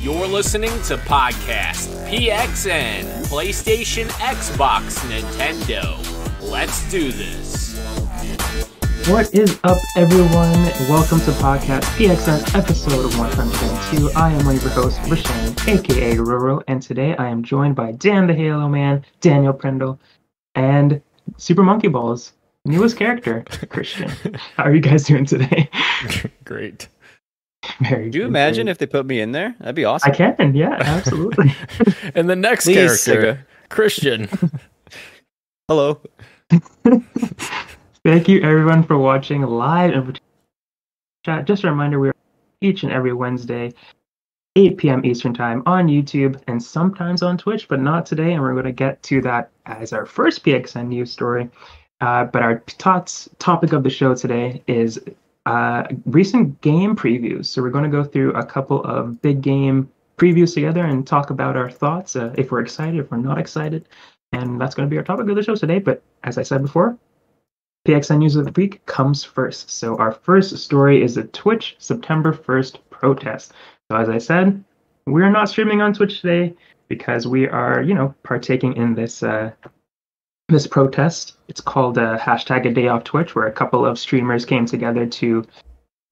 You're listening to Podcast PXN, PlayStation, Xbox, Nintendo. Let's do this. What is up, everyone? Welcome to Podcast PXN episode 102. I am one of your hosts, Rashan, aka Roro, and today I am joined by Dan the Halo Man, Daniel Prendle, and Super Monkey Balls, newest character, Christian. How are you guys doing today? Great. Very Could you imagine if they put me in there? That'd be awesome. I can, yeah, absolutely. And the next Please, character, Christian. Hello. Thank you, everyone, for watching live and for chat. Just a reminder, we are each and every Wednesday, 8 p.m. Eastern Time on YouTube and sometimes on Twitch, but not today. And we're going to get to that as our first PXN news story. Uh, but our tots, topic of the show today is uh, recent game previews. So we're going to go through a couple of big game previews together and talk about our thoughts, uh, if we're excited, if we're not excited. And that's going to be our topic of the show today. But as I said before, PXN News of the Week comes first. So our first story is the Twitch September 1st protest. So as I said, we're not streaming on Twitch today because we are, you know, partaking in this uh, this protest. It's called a hashtag a day off Twitch, where a couple of streamers came together to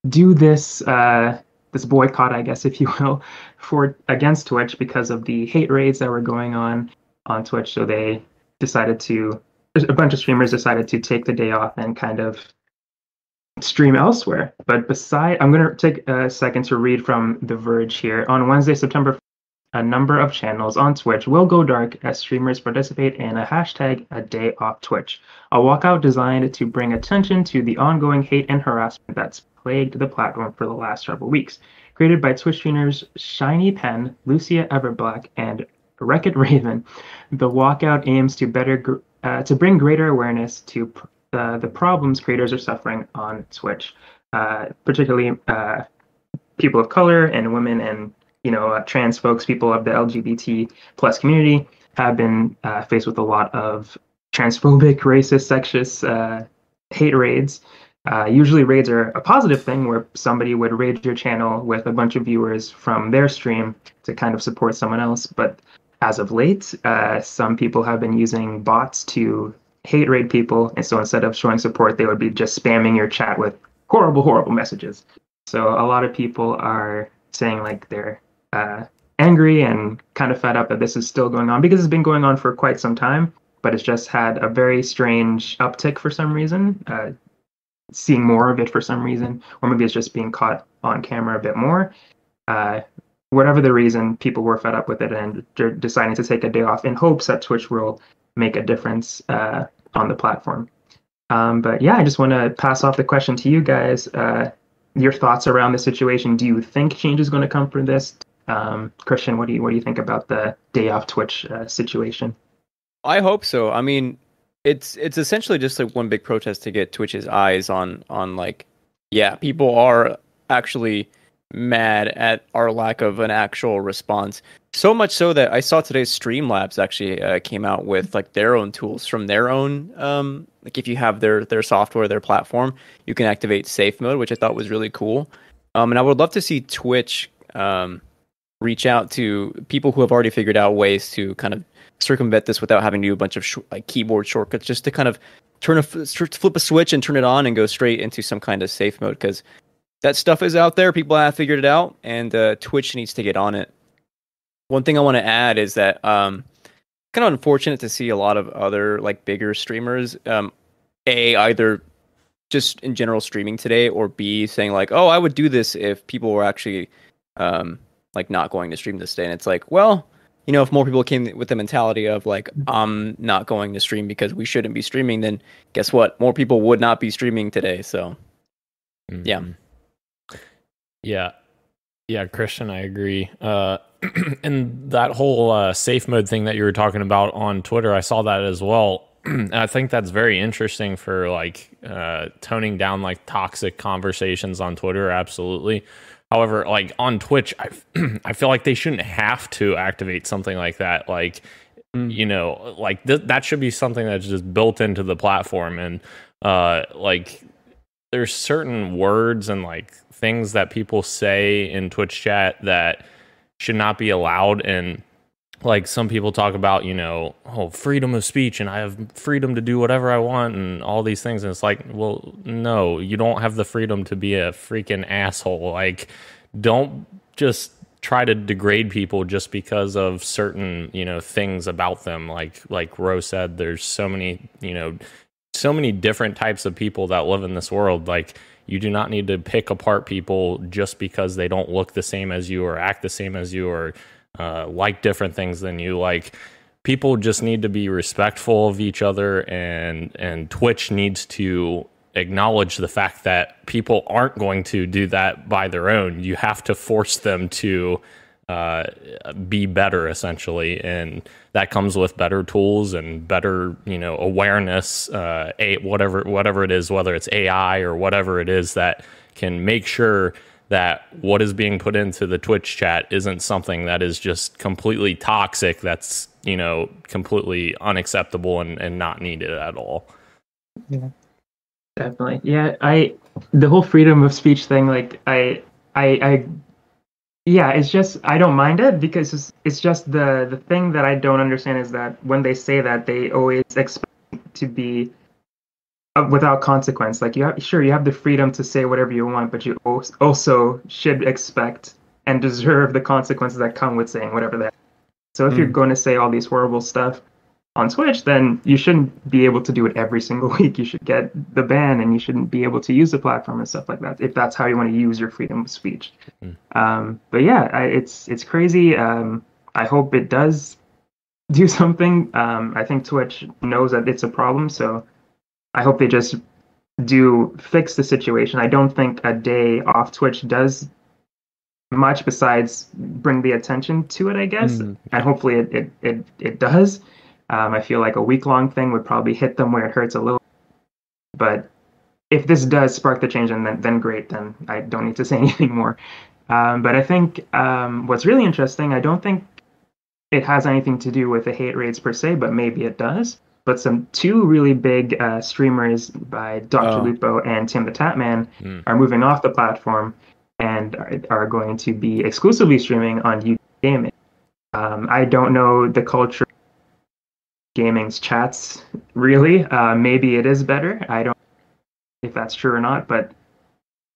do this uh, this boycott, I guess, if you will, for against Twitch because of the hate raids that were going on on Twitch. So they decided to a bunch of streamers decided to take the day off and kind of stream elsewhere. But beside, I'm going to take a second to read from The Verge here. On Wednesday, September, 1st, a number of channels on Twitch will go dark as streamers participate in a hashtag a day off Twitch, a walkout designed to bring attention to the ongoing hate and harassment that's plagued the platform for the last several weeks. Created by Twitch streamers ShineyPen, Lucia Everblack, and RekItRaven, the walkout aims to better uh, to bring greater awareness to uh, the problems creators are suffering on Twitch, uh, particularly uh, people of color and women and you know uh, trans folks, people of the LGBT plus community have been uh, faced with a lot of transphobic, racist, sexist uh, hate raids. Uh, usually, raids are a positive thing where somebody would raid your channel with a bunch of viewers from their stream to kind of support someone else. But as of late, uh, some people have been using bots to hate raid people, and so instead of showing support, they would be just spamming your chat with horrible, horrible messages. So a lot of people are saying like they're uh, angry and kind of fed up that this is still going on because it's been going on for quite some time, but it's just had a very strange uptick for some reason. Uh, seeing more of it for some reason, or maybe it's just being caught on camera a bit more. Uh, whatever the reason, people were fed up with it and they're deciding to take a day off in hopes that Twitch will make a difference uh, on the platform. Um, but yeah, I just want to pass off the question to you guys. Uh, your thoughts around the situation? Do you think change is going to come from this? Um, Christian, what do you what do you think about the day off Twitch uh, situation? I hope so. I mean, it's it's essentially just like one big protest to get Twitch's eyes on on like, yeah, people are actually mad at our lack of an actual response. So much so that I saw today's Streamlabs actually uh, came out with like their own tools from their own um like if you have their their software, their platform, you can activate safe mode, which I thought was really cool. Um, and I would love to see Twitch um reach out to people who have already figured out ways to kind of circumvent this without having to do a bunch of sh- like keyboard shortcuts, just to kind of turn a flip a switch and turn it on and go straight into some kind of safe mode because that stuff is out there. People have figured it out, and uh, Twitch needs to get on it. One thing I want to add is that um, kind of unfortunate to see a lot of other like bigger streamers, um, a either just in general streaming today, or b saying like, oh, I would do this if people were actually um, like not going to stream this day. And it's like, well, you know, if more people came with the mentality of like, I'm not going to stream because we shouldn't be streaming, then guess what? More people would not be streaming today. So Yeah. Mhm. Yeah. Yeah, Christian, I agree. Uh, and that whole uh, safe mode thing that you were talking about on Twitter, I saw that as well. and I think that's very interesting for like uh, toning down like toxic conversations on Twitter. Absolutely. However, like on Twitch, I I feel like they shouldn't have to activate something like that. Like, you know, like th- that should be something that's just built into the platform. And uh, like, there's certain words and like things that people say in Twitch chat that should not be allowed and like some people talk about, you know, oh, freedom of speech and I have freedom to do whatever I want and all these things. And it's like, well, no, you don't have the freedom to be a freaking asshole. Like, don't just try to degrade people just because of certain, you know, things about them. Like, like Rose said, there's so many, you know, so many different types of people that live in this world. Like, you do not need to pick apart people just because they don't look the same as you or act the same as you or uh, like different things than you. Like people just need to be respectful of each other, and and Twitch needs to acknowledge the fact that people aren't going to do that by their own. You have to force them to uh, be better, essentially, and that comes with better tools and better, you know, awareness. Uh, whatever whatever it is, whether it's AI or whatever it is that can make sure that what is being put into the Twitch chat isn't something that is just completely toxic. That's you know completely unacceptable and, and not needed at all. Yeah, definitely. Yeah, I the whole freedom of speech thing. Like I I I yeah, it's just I don't mind it because it's, it's just the the thing that I don't understand is that when they say that they always expect to be without consequence. Like you have, sure, you have the freedom to say whatever you want, but you also should expect and deserve the consequences that come with saying whatever that. So if mm. you're going to say all these horrible stuff on Twitch, then you shouldn't be able to do it every single week. You should get the ban, and you shouldn't be able to use the platform and stuff like that. If that's how you want to use your freedom of speech. Mm. Um, but yeah, I, it's it's crazy. Um, I hope it does do something. Um, I think Twitch knows that it's a problem, so I hope they just do fix the situation. I don't think a day off Twitch does much besides bring the attention to it, I guess. Mm. And hopefully it, it, it, it does. Um, I feel like a week long thing would probably hit them where it hurts a little. But if this does spark the change, and then, then great. Then I don't need to say anything more. Um, but I think um, what's really interesting, I don't think it has anything to do with the hate raids per se, but maybe it does but some two really big uh, streamers by Dr. Oh. Lupo and Tim the Tatman mm. are moving off the platform and are, are, going to be exclusively streaming on YouTube Gaming. Um, I don't know the culture gaming's chats really. Uh, maybe it is better. I don't know if that's true or not, but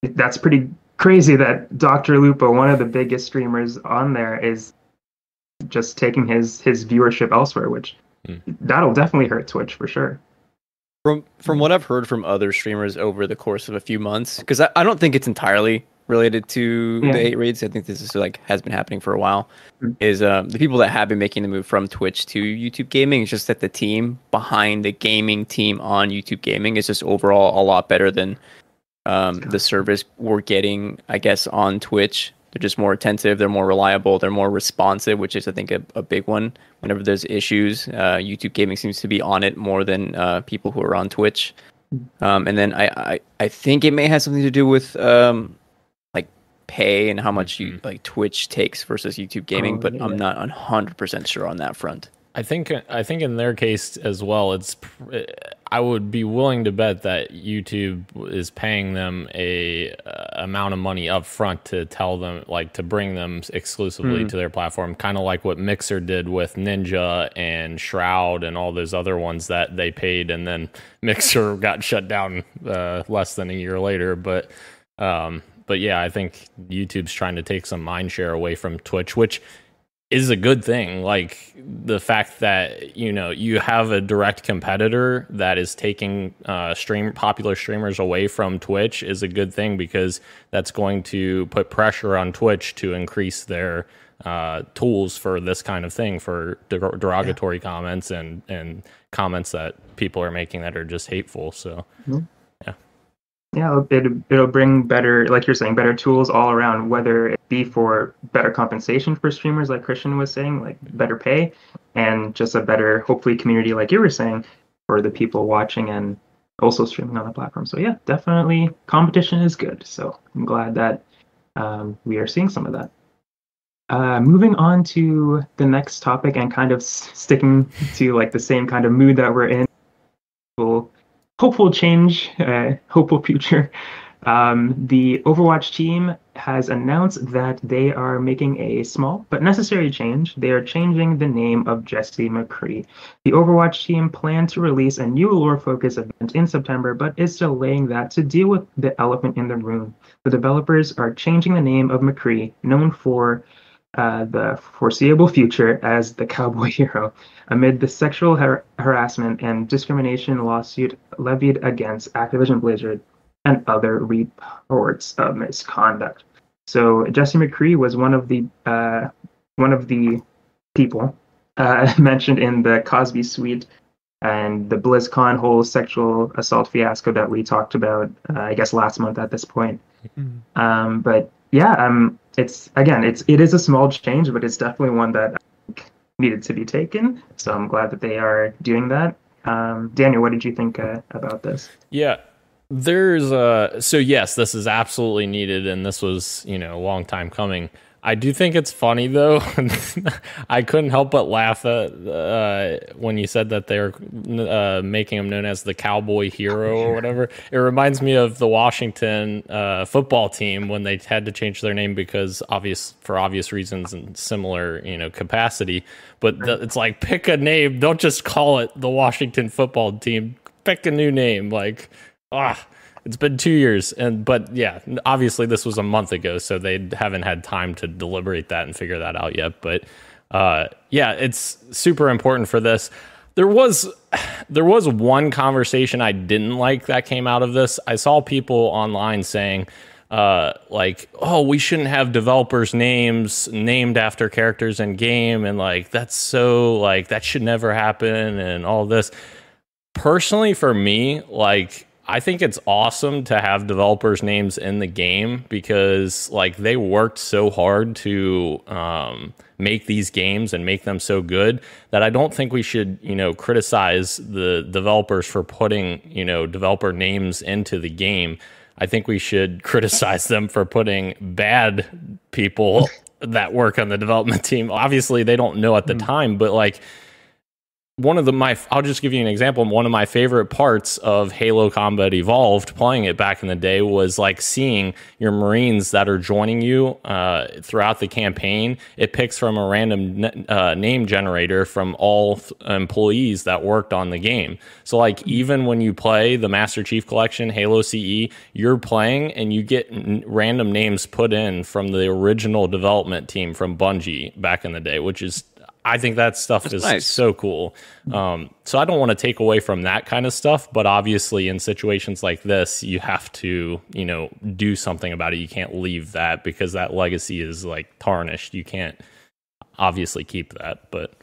that's pretty crazy that Dr. Lupo, one of the biggest streamers on there, is just taking his his viewership elsewhere, which mm. that'll definitely hurt Twitch for sure. From from what I've heard from other streamers over the course of a few months, because I, I don't think it's entirely related to yeah. the hate raids. I think this is like has been happening for a while. Mm. Is um, the people that have been making the move from Twitch to YouTube Gaming? It's just that the team behind the gaming team on YouTube Gaming is just overall a lot better than um, the service we're getting, I guess, on Twitch they're just more attentive they're more reliable they're more responsive which is i think a, a big one whenever there's issues uh, youtube gaming seems to be on it more than uh, people who are on twitch um, and then I, I, I think it may have something to do with um, like pay and how much you mm-hmm. like twitch takes versus youtube gaming oh, but yeah. i'm not 100% sure on that front I think I think in their case as well, it's I would be willing to bet that YouTube is paying them a uh, amount of money up front to tell them like to bring them exclusively mm. to their platform, kind of like what Mixer did with Ninja and Shroud and all those other ones that they paid, and then Mixer got shut down uh, less than a year later. But um, but yeah, I think YouTube's trying to take some mind share away from Twitch, which is a good thing. Like the fact that you know you have a direct competitor that is taking uh, stream popular streamers away from Twitch is a good thing because that's going to put pressure on Twitch to increase their uh, tools for this kind of thing for der- derogatory yeah. comments and and comments that people are making that are just hateful. So. Mm-hmm yeah it, it'll bring better like you're saying better tools all around whether it be for better compensation for streamers like christian was saying like better pay and just a better hopefully community like you were saying for the people watching and also streaming on the platform. So yeah definitely competition is good. So i'm glad that um, we are seeing some of that. Uh, moving on to the next topic and kind of sticking to like the same kind of mood that we're in. We'll hopeful change, uh, hopeful future. Um, the Overwatch team has announced that they are making a small but necessary change. They are changing the name of Jesse McCree. The Overwatch team planned to release a new lore focus event in September, but is delaying that to deal with the elephant in the room. The developers are changing the name of McCree, known for uh, the foreseeable future as the cowboy hero amid the sexual har- harassment and discrimination lawsuit levied against Activision Blizzard and other reports of misconduct. So Jesse McCree was one of the uh, one of the people uh, mentioned in the Cosby Suite and the BlizzCon whole sexual assault fiasco that we talked about, uh, I guess last month at this point. Mm-hmm. Um, but yeah, um, it's again, it's it is a small change, but it's definitely one that needed to be taken. So I'm glad that they are doing that. Um, Daniel, what did you think uh, about this? Yeah, there's uh so yes, this is absolutely needed and this was, you know, a long time coming. I do think it's funny though. I couldn't help but laugh at, uh, when you said that they're uh, making him known as the cowboy hero or whatever. It reminds me of the Washington uh, football team when they had to change their name because obvious for obvious reasons and similar you know capacity. But the, it's like pick a name. Don't just call it the Washington football team. Pick a new name. Like ah it's been two years, and but yeah, obviously this was a month ago, so they haven't had time to deliberate that and figure that out yet. But uh, yeah, it's super important for this. There was there was one conversation I didn't like that came out of this. I saw people online saying. Uh, like, oh, we shouldn't have developers' names named after characters in game, and like that's so like that should never happen, and all this. Personally, for me, like I think it's awesome to have developers' names in the game because like they worked so hard to um, make these games and make them so good that I don't think we should you know criticize the developers for putting you know developer names into the game. I think we should criticize them for putting bad people that work on the development team. Obviously, they don't know at the mm. time, but like one of the my I'll just give you an example. One of my favorite parts of Halo Combat Evolved, playing it back in the day, was like seeing your Marines that are joining you uh, throughout the campaign. It picks from a random uh, name generator from all th- employees that worked on the game. So like even when you play the Master Chief Collection, Halo CE, you're playing and you get n- random names put in from the original development team from Bungie back in the day, which is I think that stuff That's is nice. so cool. Um, so I don't want to take away from that kind of stuff, but obviously in situations like this, you have to, you know, do something about it. You can't leave that because that legacy is like tarnished. You can't obviously keep that, but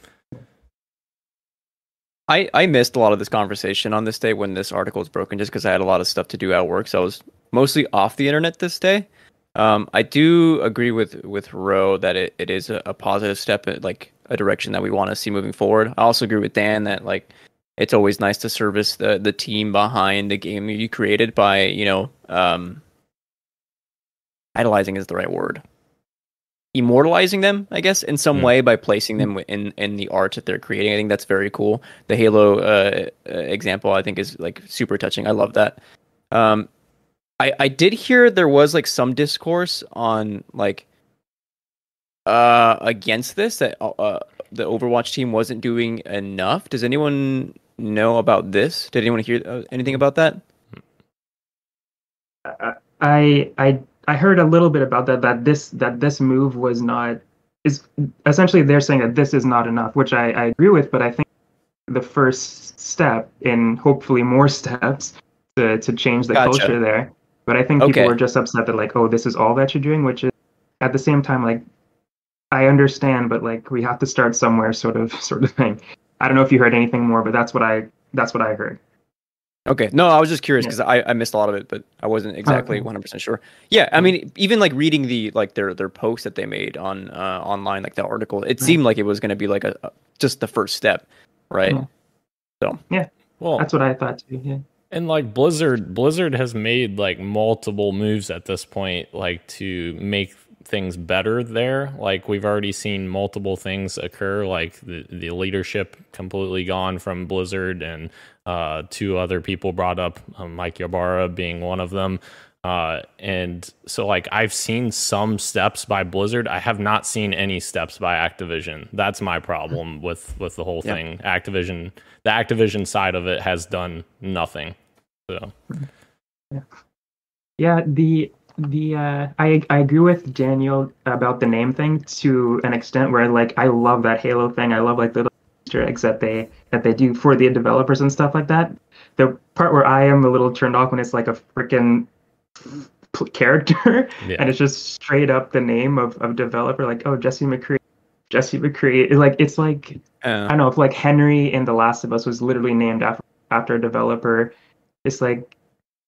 I I missed a lot of this conversation on this day when this article was broken just because I had a lot of stuff to do at work. So I was mostly off the internet this day. Um, I do agree with with Roe that it, it is a, a positive step, like a direction that we want to see moving forward. I also agree with Dan that like it's always nice to service the the team behind the game you created by you know um, idolizing is the right word. Immortalizing them i guess in some mm. way by placing them in in the art that they're creating. I think that's very cool. The halo uh, uh, example i think is like super touching. I love that. Um i i did hear there was like some discourse on like uh, against this that uh, uh, the Overwatch team wasn't doing enough. Does anyone know about this? Did anyone hear uh, anything about that? I I I heard a little bit about that. That this that this move was not is essentially they're saying that this is not enough, which I, I agree with. But I think the first step in hopefully more steps to to change the gotcha. culture there. But I think people okay. were just upset that like, oh, this is all that you're doing, which is at the same time like I understand, but like we have to start somewhere, sort of, sort of thing. I don't know if you heard anything more, but that's what I that's what I heard. Okay, no, I was just curious because yeah. I, I missed a lot of it, but I wasn't exactly one hundred percent sure. Yeah, I mean, even like reading the like their their post that they made on uh, online, like the article, it seemed like it was going to be like a, a, just the first step, right? So yeah, well, that's what I thought too. Yeah. And like Blizzard, Blizzard has made like multiple moves at this point, like to make things better there. Like we've already seen multiple things occur, like the, the leadership completely gone from Blizzard, and uh, two other people brought up, um, Mike Ybarra being one of them. Uh, and so like I've seen some steps by Blizzard. I have not seen any steps by Activision. That's my problem with with the whole Yeah. thing. Activision, the Activision side of it has done nothing. So Yeah, the the uh, I I agree with Daniel about the name thing to an extent where like I love that Halo thing. I love like the little Easter eggs that they that they do for the developers and stuff like that. The part where I am a little turned off when it's like a freaking character yeah, and it's just straight up the name of, of developer like oh Jesse McCree Jesse McCree like it's like I Uh, don't know if like Henry in The Last of Us was literally named after after a developer. It's like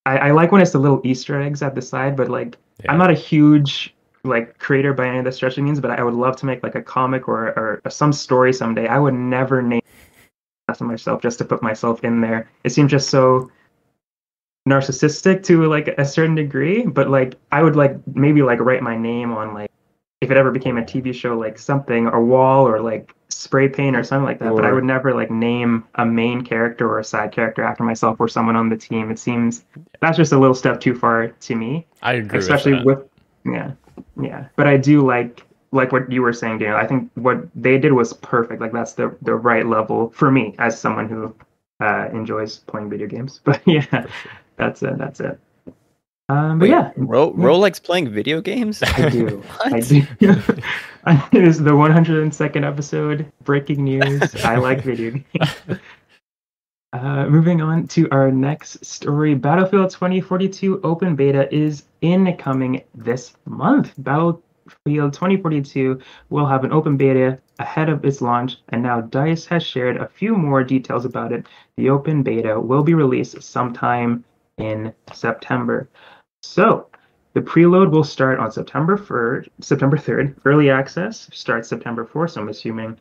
I, I like when it's the little Easter eggs at the side, but like Yeah. I'm not a huge like creator by any of the stretch of means, but I would love to make like a comic or or some story someday. I would never name after myself just to put myself in there. It seems just so narcissistic to like a certain degree, but like I would like maybe like write my name on like if it ever became a TV show, like something, a wall or like spray paint or something like that. but I would never like name a main character or a side character after myself or someone on the team. It seems that's just a little step too far to me, I agree. especially with, that. with yeah, yeah. But I do like like what you were saying, Daniel. I think what they did was perfect. Like that's the the right level for me as someone who uh, enjoys playing video games. But yeah, that's it. That's it. Um, but wait, yeah, Ro, yeah. Ro likes playing video games. I do. I do. it is the 102nd episode. Breaking news. I like video games. Uh, moving on to our next story Battlefield 2042 open beta is incoming this month. Battlefield 2042 will have an open beta ahead of its launch, and now DICE has shared a few more details about it. The open beta will be released sometime in September. So, the preload will start on September 3rd. September 3rd. Early access starts September 4th, so I'm assuming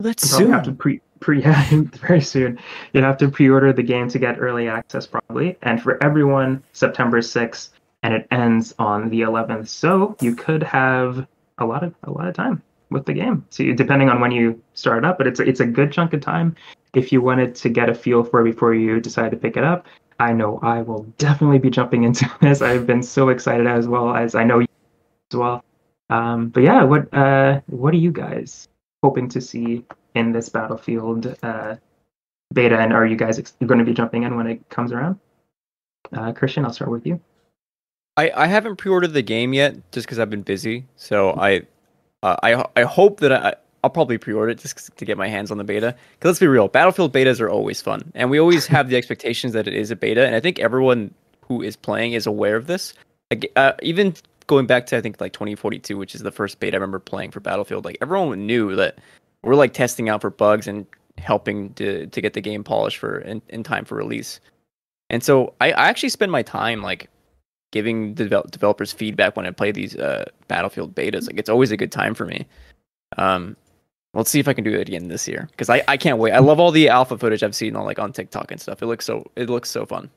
That's you soon. have to pre pre yeah, very soon. You'd have to pre-order the game to get early access probably. And for everyone, September 6th, and it ends on the 11th. So you could have a lot of a lot of time with the game. So you, depending on when you start up, but it's a, it's a good chunk of time if you wanted to get a feel for it before you decide to pick it up. I know I will definitely be jumping into this. I've been so excited as well as I know you as well. Um, but yeah, what uh, what are you guys hoping to see in this Battlefield uh, beta, and are you guys ex- going to be jumping in when it comes around? Uh, Christian, I'll start with you. I, I haven't pre-ordered the game yet, just because I've been busy. So I, uh, I I hope that I I'll probably pre-order it just to get my hands on the beta. Because let's be real, Battlefield betas are always fun, and we always have the expectations that it is a beta. And I think everyone who is playing is aware of this. Like, uh, even going back to I think like 2042, which is the first beta I remember playing for Battlefield. Like everyone knew that we're like testing out for bugs and helping to to get the game polished for in, in time for release. And so I, I actually spend my time like giving devel- developers feedback when I play these uh, Battlefield betas. Like it's always a good time for me. Um, let's see if I can do it again this year because I, I can't wait. I love all the alpha footage I've seen on like on TikTok and stuff. It looks so it looks so fun.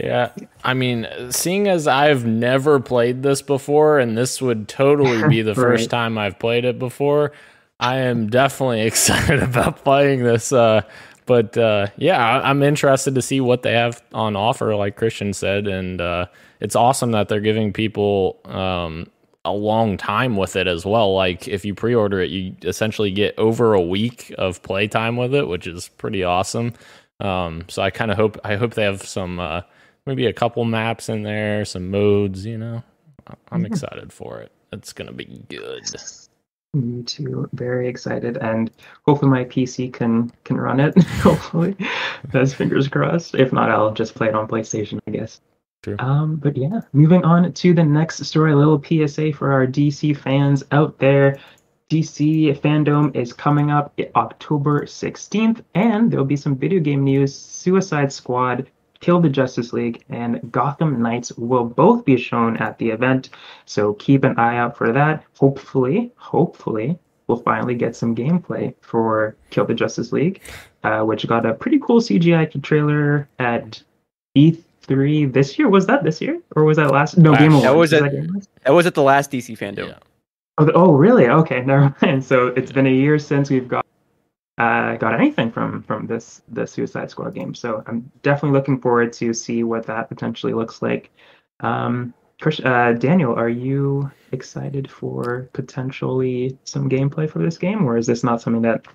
Yeah, I mean, seeing as I've never played this before, and this would totally be the first time I've played it before, I am definitely excited about playing this. Uh, but uh, yeah, I- I'm interested to see what they have on offer, like Christian said, and uh, it's awesome that they're giving people um, a long time with it as well. Like if you pre-order it, you essentially get over a week of playtime with it, which is pretty awesome. Um, so I kind of hope I hope they have some uh, maybe a couple maps in there, some modes. You know, I'm Mhm. excited for it. It's gonna be good. Me too. Very excited, and hopefully my PC can can run it. hopefully, that's fingers crossed. If not, I'll just play it on PlayStation, I guess. True. Um, but yeah, moving on to the next story. A little PSA for our DC fans out there. DC fandom is coming up October 16th, and there'll be some video game news. Suicide Squad, Kill the Justice League, and Gotham Knights will both be shown at the event. So keep an eye out for that. Hopefully, hopefully, we'll finally get some gameplay for Kill the Justice League, uh, which got a pretty cool CGI trailer at E3 this year. Was that this year or was that last? No, Last Game. Awards. That was Was at- Game That was at the last DC fandom. Yeah. Oh, the- oh, really? Okay, never mind. So it's been a year since we've got uh, got anything from from this the Suicide Squad game. So I'm definitely looking forward to see what that potentially looks like. Um, Chris, uh, Daniel, are you excited for potentially some gameplay for this game, or is this not something that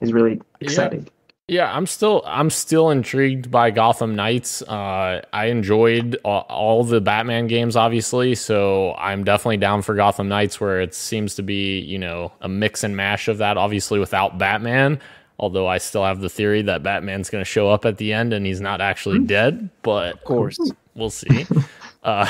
is really exciting? Yeah, I'm still I'm still intrigued by Gotham Knights. Uh, I enjoyed all, all, the Batman games, obviously, so I'm definitely down for Gotham Knights, where it seems to be you know a mix and mash of that, obviously without Batman. Although I still have the theory that Batman's going to show up at the end and he's not actually mm-hmm. dead, but of course we'll see. uh,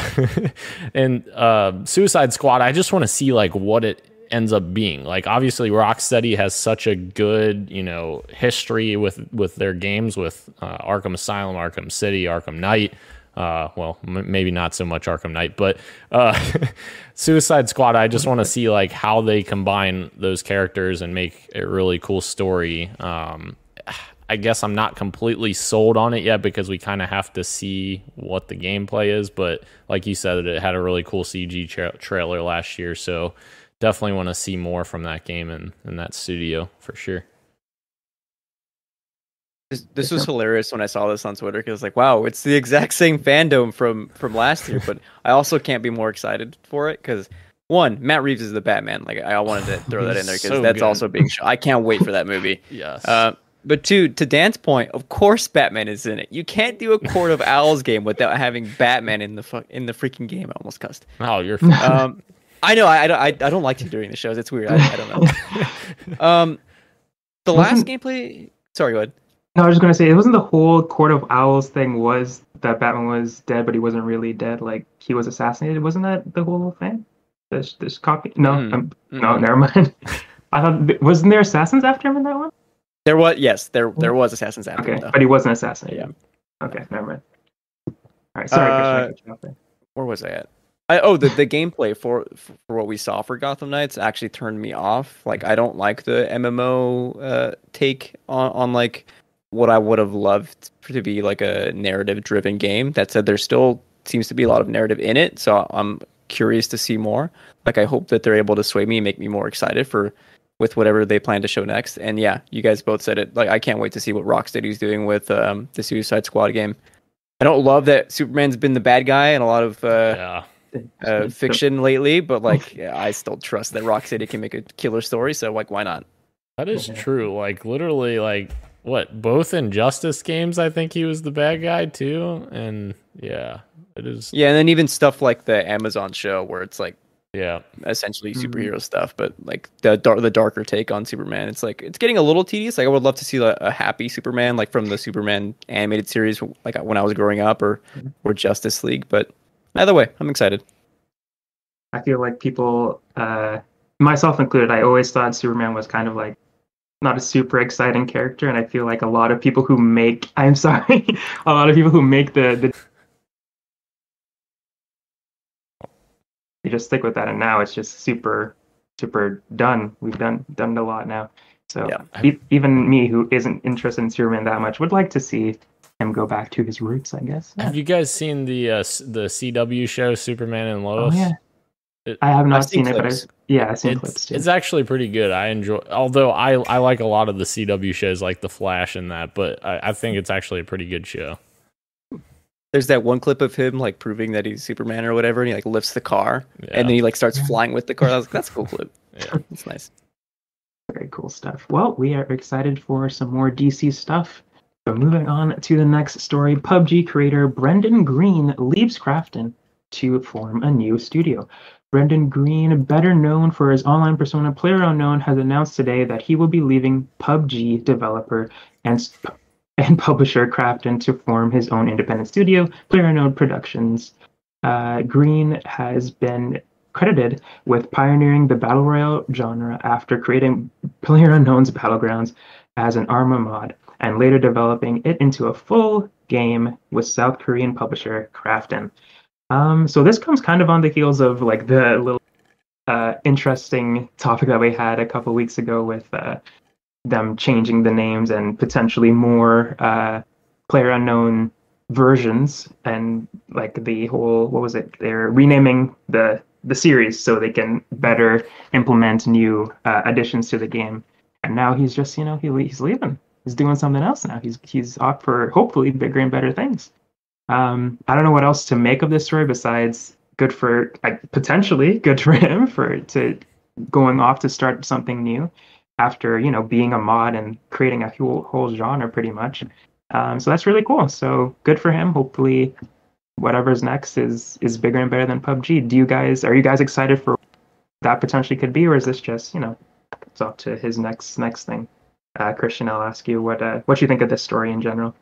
and uh, Suicide Squad, I just want to see like what it ends up being. Like obviously Rocksteady has such a good, you know, history with with their games with uh, Arkham Asylum, Arkham City, Arkham Knight. Uh, well, m- maybe not so much Arkham Knight, but uh, Suicide Squad. I just want to see like how they combine those characters and make a really cool story. Um, I guess I'm not completely sold on it yet because we kind of have to see what the gameplay is. But like you said, it had a really cool CG tra- trailer last year, so definitely want to see more from that game and in, in that studio for sure. This, this was hilarious when I saw this on Twitter because like, wow, it's the exact same fandom from from last year. but I also can't be more excited for it because one, Matt Reeves is the Batman. Like I wanted to throw that in there because so that's good. also being. Shown. I can't wait for that movie. yes. Uh, but two, to Dan's point, of course Batman is in it. You can't do a Court of Owls game without having Batman in the fu- in the freaking game. I almost cussed. Oh, you're. Um, I know. I, I, I don't like to during the shows. It's weird. I, I don't know. um, the last gameplay. Sorry, go ahead. No, I was just gonna say it wasn't the whole Court of Owls thing. Was that Batman was dead, but he wasn't really dead? Like he was assassinated. Wasn't that the whole thing? This this copy? No, mm. um, no, never mind. I thought wasn't there assassins after him in that one? There was yes, there there was assassins after okay, him. but he wasn't assassinated. Yeah. Okay, never mind. All right, sorry. Uh, where was I at? I, oh, the, the gameplay for for what we saw for Gotham Knights actually turned me off. Like, I don't like the MMO uh, take on, on like what I would have loved to be like a narrative driven game. That said, there still seems to be a lot of narrative in it, so I'm curious to see more. Like, I hope that they're able to sway me and make me more excited for with whatever they plan to show next. And yeah, you guys both said it. Like, I can't wait to see what Rocksteady's doing with um, the Suicide Squad game. I don't love that Superman's been the bad guy in a lot of uh, yeah uh, fiction lately, but like yeah, I still trust that Rocksteady can make a killer story. So like, why not? That is true. Like literally, like what both Injustice games, I think he was the bad guy too, and yeah, it is. Yeah, and then even stuff like the Amazon show where it's like yeah, essentially mm-hmm. superhero mm-hmm. stuff, but like the dar- the darker take on Superman. It's like it's getting a little tedious. Like I would love to see a, a happy Superman, like from the Superman animated series, like when I was growing up, or mm-hmm. or Justice League. But either way, I'm excited. I feel like people, uh, myself included, I always thought Superman was kind of like not a super exciting character, and I feel like a lot of people who make I'm sorry, a lot of people who make the the you just stick with that, and now it's just super super done. We've done done a lot now. So yeah. e- even me, who isn't interested in Superman that much, would like to see him go back to his roots, I guess. Have you guys seen the uh, the CW show Superman and Lois? Oh, yeah. It, I have not I've seen, seen it, but I, yeah, I've seen it's, clips too. It's actually pretty good. I enjoy, although I I like a lot of the CW shows like The Flash and that, but I, I think it's actually a pretty good show. There's that one clip of him like proving that he's Superman or whatever, and he like lifts the car, yeah. and then he like starts flying with the car. I was like, that's a cool clip. Yeah, it's nice. Very cool stuff. Well, we are excited for some more DC stuff. So moving on to the next story, PUBG creator Brendan Greene leaves Krafton to form a new studio. Brendan Greene, better known for his online persona PlayerUnknown, has announced today that he will be leaving PUBG developer and and publisher Krafton to form his own independent studio, PlayerUnknown Productions. Uh, Greene has been credited with pioneering the battle royale genre after creating PlayerUnknown's Battlegrounds as an Arma mod and later developing it into a full game with South Korean publisher Krafton. Um, so this comes kind of on the heels of like the little uh, interesting topic that we had a couple weeks ago with uh, them changing the names and potentially more uh, PlayerUnknown versions and like the whole what was it? They're renaming the the series so they can better implement new uh, additions to the game. And now he's just you know he, he's leaving he's doing something else now. He's he's off for hopefully bigger and better things. Um, I don't know what else to make of this story besides good for like, potentially good for him for to going off to start something new after you know being a mod and creating a whole whole genre pretty much. Um, so that's really cool. So good for him. Hopefully, whatever's next is is bigger and better than PUBG. Do you guys are you guys excited for that potentially could be, or is this just you know it's up to his next next thing? Uh, Christian, I'll ask you what uh, what you think of this story in general.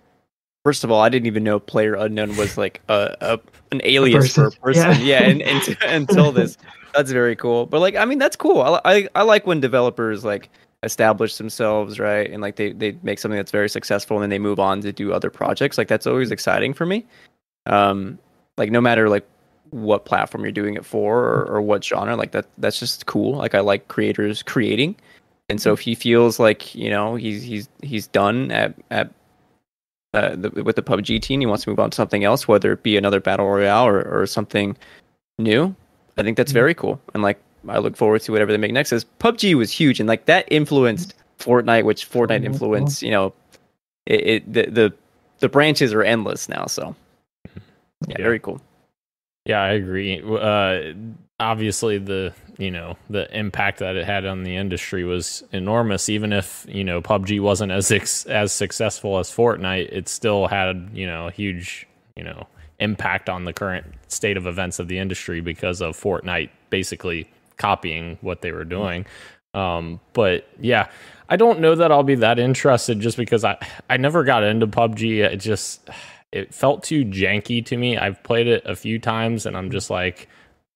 First of all, I didn't even know Player Unknown was like a, a an alias a for a person. Yeah, yeah and, and, until this, that's very cool. But like, I mean, that's cool. I, I I like when developers like establish themselves, right, and like they they make something that's very successful, and then they move on to do other projects. Like that's always exciting for me. Um, like no matter like what platform you're doing it for or, or what genre, like that that's just cool. Like I like creators creating. And so if he feels like you know he's he's he's done at at uh, the, with the PUBG team, he wants to move on to something else, whether it be another battle royale or, or something new. I think that's mm-hmm. very cool, and like I look forward to whatever they make next. Is PUBG was huge, and like that influenced Fortnite, which Fortnite mm-hmm. influenced. You know, it, it the, the the branches are endless now. So yeah, yeah. very cool. Yeah, I agree. Uh, obviously the you know the impact that it had on the industry was enormous. Even if you know PUBG wasn't as as successful as Fortnite it still had you know a huge you know impact on the current state of events of the industry because of Fortnite basically copying what they were doing. Um, but yeah I don't know that I'll be that interested just because I I never got into PUBG it just it felt too janky to me. I've played it a few times and I'm just like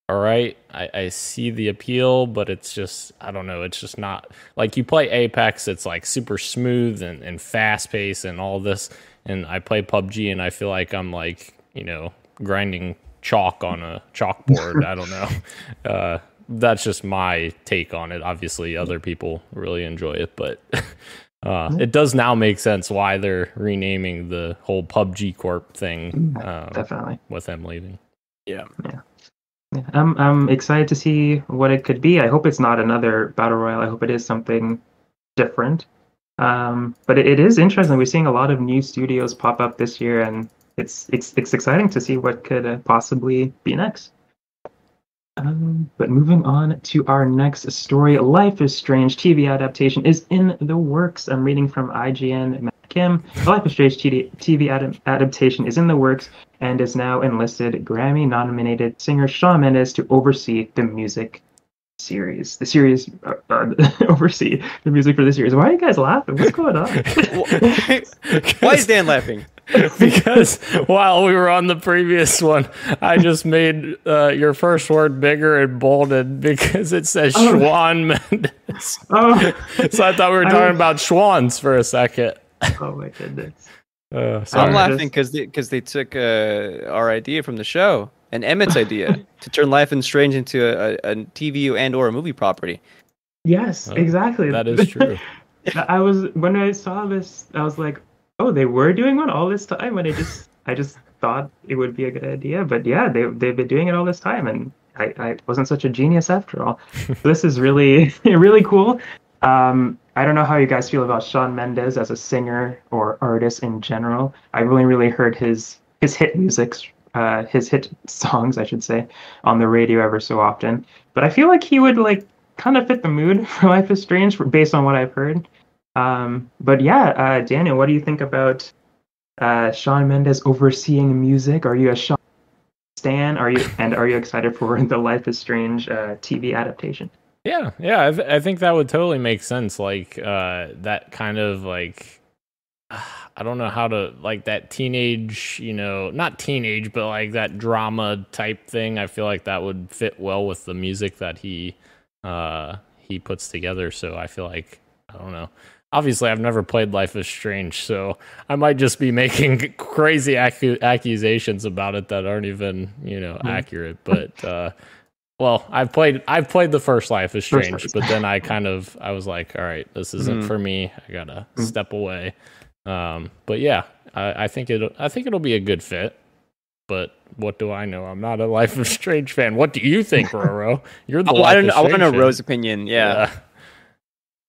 all right, I, I see the appeal, but it's just I don't know, it's just not like you play Apex, it's like super smooth and, and fast paced and all this. And I play PUBG and I feel like I'm like, you know, grinding chalk on a chalkboard. I don't know. Uh, that's just my take on it. Obviously, other people really enjoy it, but uh, it does now make sense why they're renaming the whole PUBG Corp thing. Um, Definitely. With them leaving. Yeah. Yeah. I'm I'm excited to see what it could be. I hope it's not another battle royale. I hope it is something different. Um, but it, it is interesting. We're seeing a lot of new studios pop up this year, and it's it's it's exciting to see what could uh, possibly be next. Um, but moving on to our next story, Life is Strange TV adaptation is in the works. I'm reading from IGN. Kim, The Life is Strange TV ad- adaptation is in the works and is now enlisted Grammy nominated singer Shawn Mendes to oversee the music series. The series, uh, uh, oversee the music for the series. Why are you guys laughing? What's going on? Why is Dan laughing? because while we were on the previous one, I just made uh, your first word bigger and bolded because it says oh. Schwan Mendes. Oh. so I thought we were talking I... about Schwans for a second. Oh my goodness. Uh, I'm laughing because they because they took uh, our idea from the show and Emmett's idea to turn Life and Strange into a, a, a TV and or a movie property. Yes, oh, exactly. That is true. I was when I saw this, I was like, "Oh, they were doing one all this time," and I just, I just thought it would be a good idea. But yeah, they they've been doing it all this time, and I, I wasn't such a genius after all. this is really, really cool. Um, I don't know how you guys feel about Shawn Mendes as a singer or artist in general. I've only really heard his his hit music, uh, his hit songs, I should say, on the radio ever so often. But I feel like he would like kind of fit the mood for Life is Strange, based on what I've heard. Um, but yeah, uh, Daniel, what do you think about uh, Shawn Mendes overseeing music? Are you a Shawn stan? Are you and are you excited for the Life is Strange uh, TV adaptation? Yeah, yeah, I, th- I think that would totally make sense. Like uh, that kind of like I don't know how to like that teenage, you know, not teenage, but like that drama type thing. I feel like that would fit well with the music that he uh he puts together. So I feel like I don't know. Obviously, I've never played Life is Strange, so I might just be making crazy acu- accusations about it that aren't even, you know, mm-hmm. accurate. But uh, well, I've played I've played the first Life is Strange, but then I kind of I was like, all right, this isn't mm-hmm. for me. I gotta mm-hmm. step away. Um, but yeah, I, I think it I think it'll be a good fit. But what do I know? I'm not a Life is Strange fan. What do you think, Roro? You're the. oh, I don't. I want to know Ro's opinion. Yeah. yeah.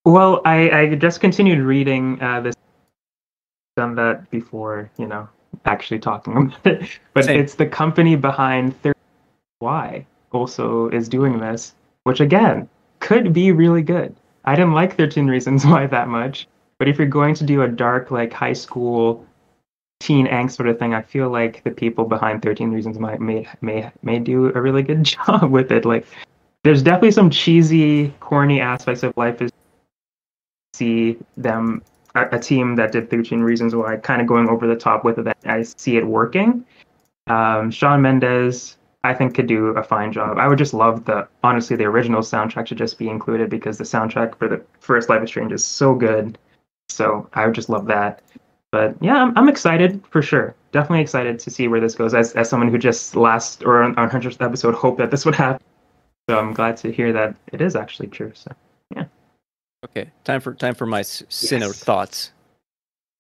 Well, I I just continued reading uh, this. Done that before, you know, actually talking about it. But Same. it's the company behind 13 Why also is doing this, which again could be really good. I didn't like 13 Reasons Why that much, but if you're going to do a dark, like high school teen angst sort of thing, I feel like the people behind 13 Reasons Why may may may do a really good job with it. Like, there's definitely some cheesy, corny aspects of life. Is see them a, a team that did 13 Reasons Why kind of going over the top with it. I see it working. Um, Shawn Mendes, I think, could do a fine job. I would just love the honestly the original soundtrack should just be included because the soundtrack for the first Life is Strange is so good. So I would just love that. But yeah, I'm, I'm excited for sure. Definitely excited to see where this goes. As as someone who just last or on our hundredth episode hoped that this would happen. So I'm glad to hear that it is actually true. So yeah. Okay, time for time for my s- sinner thoughts.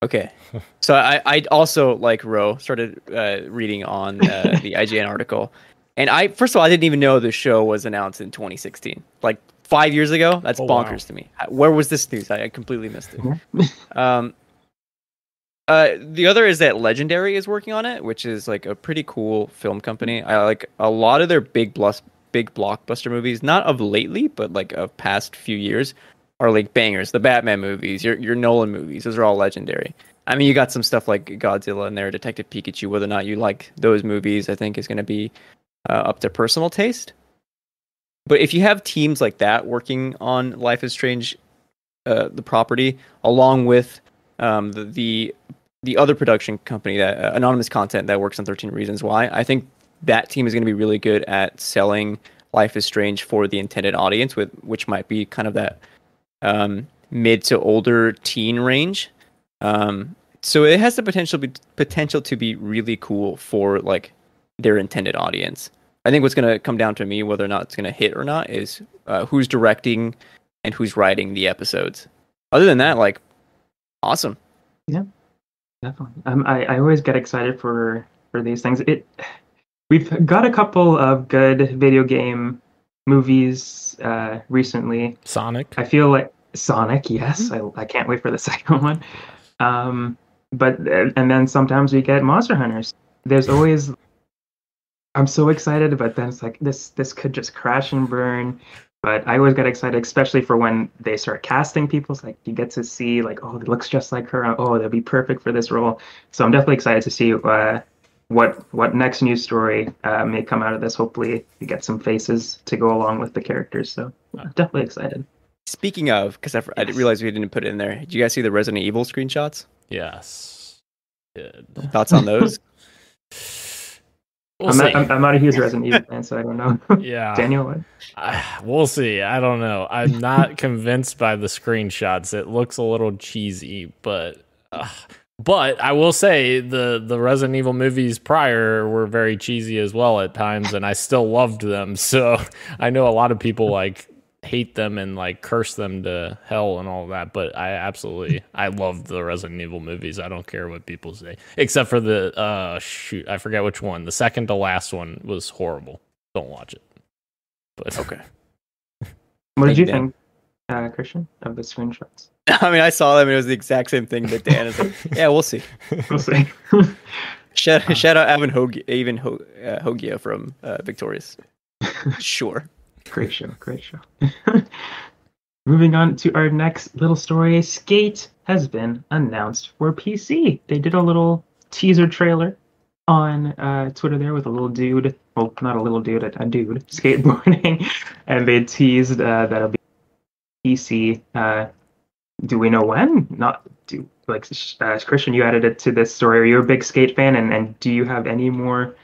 Okay, so I I also like Ro started uh, reading on uh, the IGN article, and I first of all I didn't even know the show was announced in 2016, like five years ago. That's Oh, wow. bonkers to me. Where was this news? I, I completely missed it. um, uh, the other is that Legendary is working on it, which is like a pretty cool film company. I like a lot of their big blus- big blockbuster movies, not of lately, but like of past few years, are like bangers. The Batman movies, your your Nolan movies, those are all legendary. I mean, you got some stuff like Godzilla in there, Detective Pikachu. Whether or not you like those movies, I think is going to be uh, up to personal taste. But if you have teams like that working on Life is Strange, uh, the property, along with um, the, the the other production company that uh, anonymous content that works on 13 reasons why i think that team is going to be really good at selling life is strange for the intended audience with which might be kind of that um, mid to older teen range um, so it has the potential be, potential to be really cool for like their intended audience i think what's going to come down to me whether or not it's going to hit or not is uh, who's directing and who's writing the episodes other than that like awesome Yeah, Definitely. Um, I, I always get excited for for these things. It we've got a couple of good video game movies uh, recently. Sonic. I feel like Sonic, yes. I, I can't wait for the second one. Um, but and then sometimes we get Monster Hunters. There's always I'm so excited, but then it's like this this could just crash and burn. But I always get excited, especially for when they start casting people. It's like you get to see like, oh, it looks just like her. Oh, they'll be perfect for this role. So I'm definitely excited to see uh, what what next news story uh, may come out of this. Hopefully, we get some faces to go along with the characters. So I'm definitely excited. Speaking of, because I, I didn't realize we didn't put it in there. Did you guys see the Resident Evil screenshots? Yes. Good. Thoughts on those? We'll I'm, see. not, I'm, not a huge Resident Evil fan, so I don't know. yeah. Daniel, what? I, we'll see. I don't know. I'm not convinced by the screenshots. It looks a little cheesy, but uh, but I will say the the Resident Evil movies prior were very cheesy as well at times, and I still loved them. So I know a lot of people like hate them and like curse them to hell and all that, but I absolutely I love the Resident Evil movies. I don't care what people say, except for the uh shoot, I forget which one. The second to last one was horrible. Don't watch it. But Okay. What did you you, think, uh, Christian, of the screenshots? I mean, I saw them. and It was the exact same thing that Dan is like, yeah, we'll see. We'll see. Shout, shout out Evan Hogia, even Ho, uh, Hogia from uh, Victorious. Sure. Great show, great show. Moving on to our next little story. Skate has been announced for PC. They did a little teaser trailer on uh, Twitter there with a little dude, well, not a little dude, a, dude skateboarding, and they teased uh, that it'll be PC. Uh, do we know when? Not do like uh, Christian. You added it to this story. Are you a big skate fan? And, and do you have any more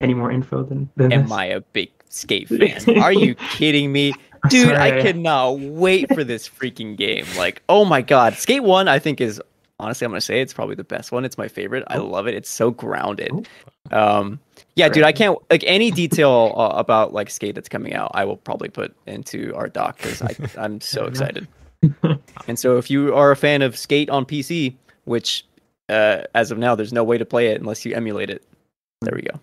any more info than, than Am this? I a big skate fan? Are you kidding me? Dude, I cannot wait for this freaking game. Like, oh my god. Skate 1 I think is honestly I'm going to say it's probably the best one. It's my favorite. I love it. It's so grounded. Um yeah, dude, I can't like any detail uh, about like skate that's coming out. I will probably put into our doc cuz I I'm so excited. and so if you are a fan of skate on PC, which uh as of now there's no way to play it unless you emulate it. There we go.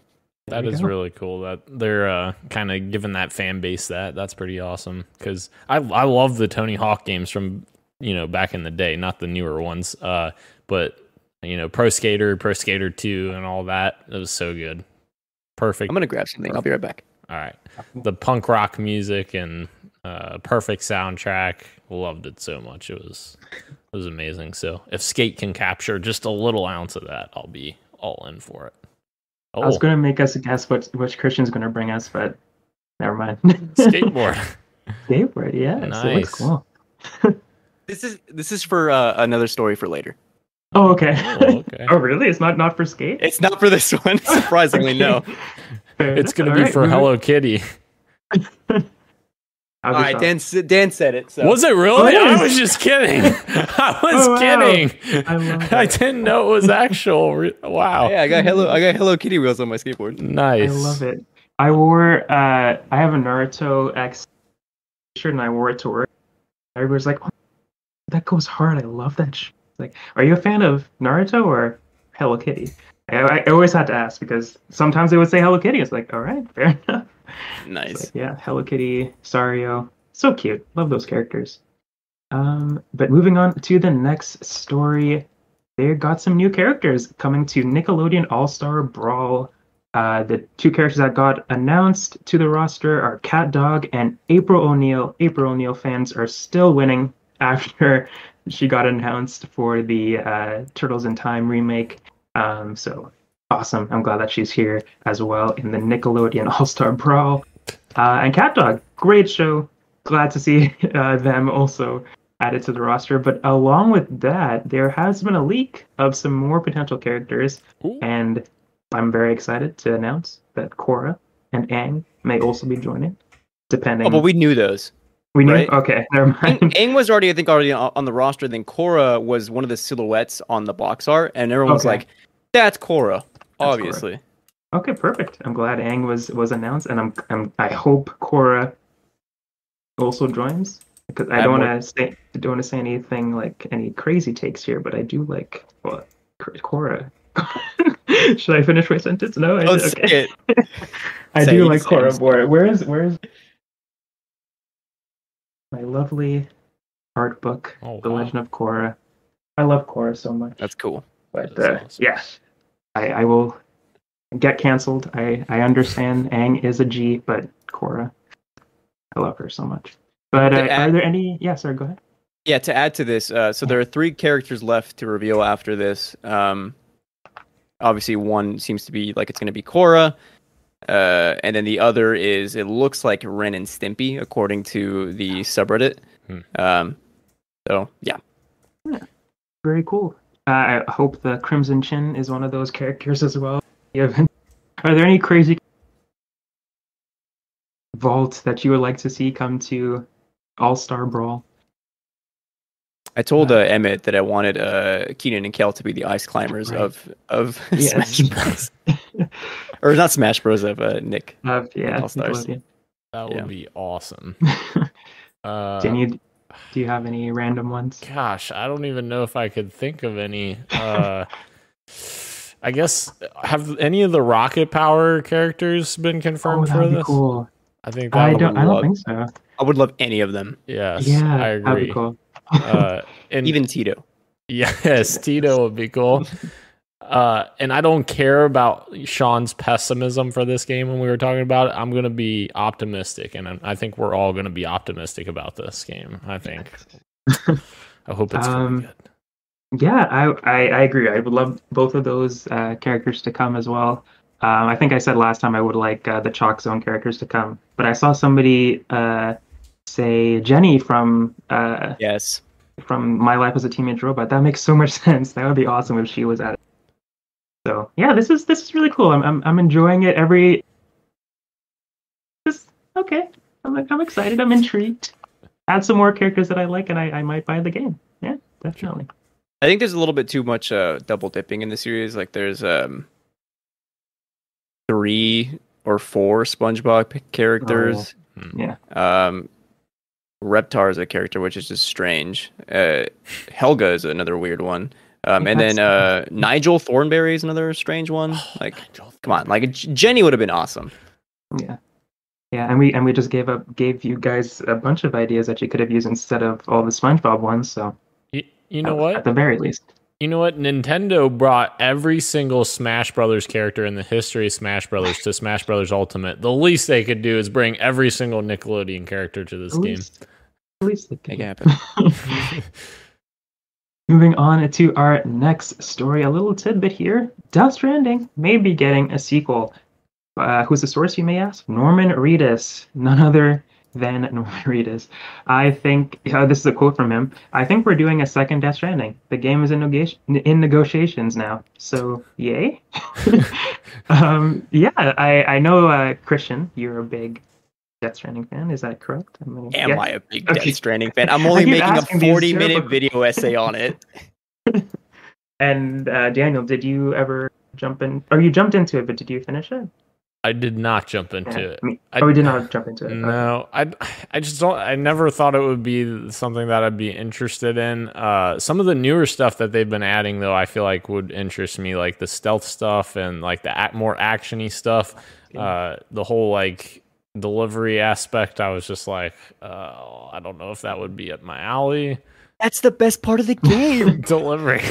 That There we is go. really cool that they're uh, kind of giving that fan base that. That's pretty awesome because I I love the Tony Hawk games from you know back in the day, not the newer ones. Uh, but you know, Pro Skater, Pro Skater 2, and all that. It was so good. Perfect. I'm gonna grab something. I'll be right back. All right. The punk rock music and uh, perfect soundtrack. Loved it so much. It was it was amazing. So if Skate can capture just a little ounce of that, I'll be all in for it. I was Oh, going to make us guess what which Christian's going to bring us, but never mind. skateboard. Skateboard, yeah. It Nice. looks cool. This is this is for uh, another story for later. Oh, okay. Oh, okay. oh, really? It's not not for skate? It's not for this one, surprisingly. No. Fair It's gonna be right, for Hello Kitty. I'll All be right, shocked. Dan. Dan said it. So. Was it really? Oh, it I was just kidding. I was Oh, wow. kidding. I I didn't know it was actual. Re- wow. Yeah, I got hello. I got Hello Kitty wheels on my skateboard. Nice. I love it. I wore uh I have a Naruto X shirt and I wore it to work. Everybody's like, oh, that goes hard. I love that shirt. Like, are you a fan of Naruto or Hello Kitty? I, I always had to ask because sometimes they would say Hello Kitty. It's like, all right, fair enough. Nice. yeah, Hello Kitty, Sanrio, so cute. Love those characters. Um, but moving on to the next story, they got some new characters coming to Nickelodeon All Star Brawl. Uh, the two characters that got announced to the roster are Cat Dog and April O'Neil. April O'Neil fans are still winning after she got announced for the uh, Turtles in Time remake. Um, so awesome! I'm glad that she's here as well in the Nickelodeon All Star Brawl. Uh, and Cat Dog, great show. Glad to see uh, them also added to the roster. But along with that, there has been a leak of some more potential characters, Ooh. and I'm very excited to announce that Korra and Aang may also be joining. Depending, Oh, but we knew those. we knew. right. Okay, never Aang, mind. Aang was already, I think, already on the roster. Then Korra was one of the silhouettes on the box art, and everyone was Okay. like, "That's Korra, Obviously." Okay, perfect. I'm glad Aang was was announced, and I'm, I'm I hope Korra also joins because I don't want to say don't want to say anything like any crazy takes here, but I do like well, Korra. Should I finish my sentence? No, I Oh, okay. I do like Korra where is where is my lovely art book, Oh, The wow. Legend of Korra? I love Korra so much. That's cool. But That's uh, awesome. yeah, I, I will get canceled. I, I understand Aang is a G, but Korra, I love her so much. But uh, To are there any? Yeah, sorry, go ahead. Yeah, to add to this, uh, so there are three characters left to reveal after this. Um, obviously, one seems to be like it's going to be Korra, uh, and then the other is it looks like Ren and Stimpy, according to the subreddit. Hmm. Um, so yeah, Very cool. Uh, I hope the Crimson Chin is one of those characters as well. You Are there any crazy vaults that you would like to see come to All Star Brawl? I told uh, Emmett that I wanted uh, Kenan and Kel to be the ice climbers Right. of of Yes. Smash Bros. or not Smash Bros. of uh, Nick. Uh, yeah, All-Stars. That would Yeah. be awesome. Uh, Danny, do you have any random ones? Gosh, I don't even know if I could think of any. Uh, I guess have any of the rocket power characters been Oh, confirmed for this? cool. I think I that don't. would. I don't love- think so. I would love any of them, Yes, Yeah, I that'd be agree. cool. Uh, and even Tito. yes, Tito would be cool. Uh, and I don't care about Sean's pessimism for this game when we were talking about it. I'm going to be optimistic, and I- I think we're all going to be optimistic about this game. I think. I hope it's Um, really good. Yeah, I, I I agree. I would love both of those uh, characters to come as well. Um, I think I said last time I would like uh, the Chalk Zone characters to come, but I saw somebody uh, say Jenny from uh, Yes. from My Life as a Teenage Robot. That makes so much sense. That would be awesome if she was at it. So yeah, this is this is really cool. I'm I'm, I'm enjoying it. Every just okay. I'm I'm excited. I'm intrigued. Add some more characters that I like, and I, I might buy the game. Yeah, definitely. I think there's a little bit too much uh, double dipping in the series. Like there's um three or four SpongeBob p- characters. Yeah. Um, Reptar is a character which is just strange. Uh, Helga is another weird one. Um, and then uh, Nigel Thornberry is another strange one. Like, come on, like Jenny would have been awesome. Yeah. Yeah, and we and we just gave up gave you guys a bunch of ideas that you could have used instead of all the SpongeBob ones. So You, you know at- what? At the very least. You know what? Nintendo brought every single Smash Brothers character in the history of Smash Brothers to Smash Brothers Ultimate. The least they could do is bring every single Nickelodeon character to this At game. least, at least they Make can. it happen. Moving on to our next story, a little tidbit here. Death Stranding may be getting a sequel. Uh, who's the source, you may ask? Norman Reedus, none other than Norman Reedus. I think, uh, this is a quote from him, I think we're doing a second Death Stranding. The game is in, negati- in negotiations now. So, yay? um, yeah, I, I know, uh, Christian, you're a big Death Stranding fan. Is that correct? I mean, Am yeah. I a big Okay. Death Stranding fan? I'm only making a 40 minute terrible- video essay on it. And uh, Daniel, did you ever jump in? Or you jumped into it, but did you finish it? I did not jump into Yeah, it. me- I- oh, we did not jump into it. Okay. No, I I just don't. I never thought it would be something that I'd be interested in. Uh, some of the newer stuff that they've been adding, though, I feel like would interest me, like the stealth stuff and like the ac- more actiony stuff. Uh, the whole like delivery aspect, I was just like, uh, I don't know if that would be at my alley. That's the best part of the game. delivery.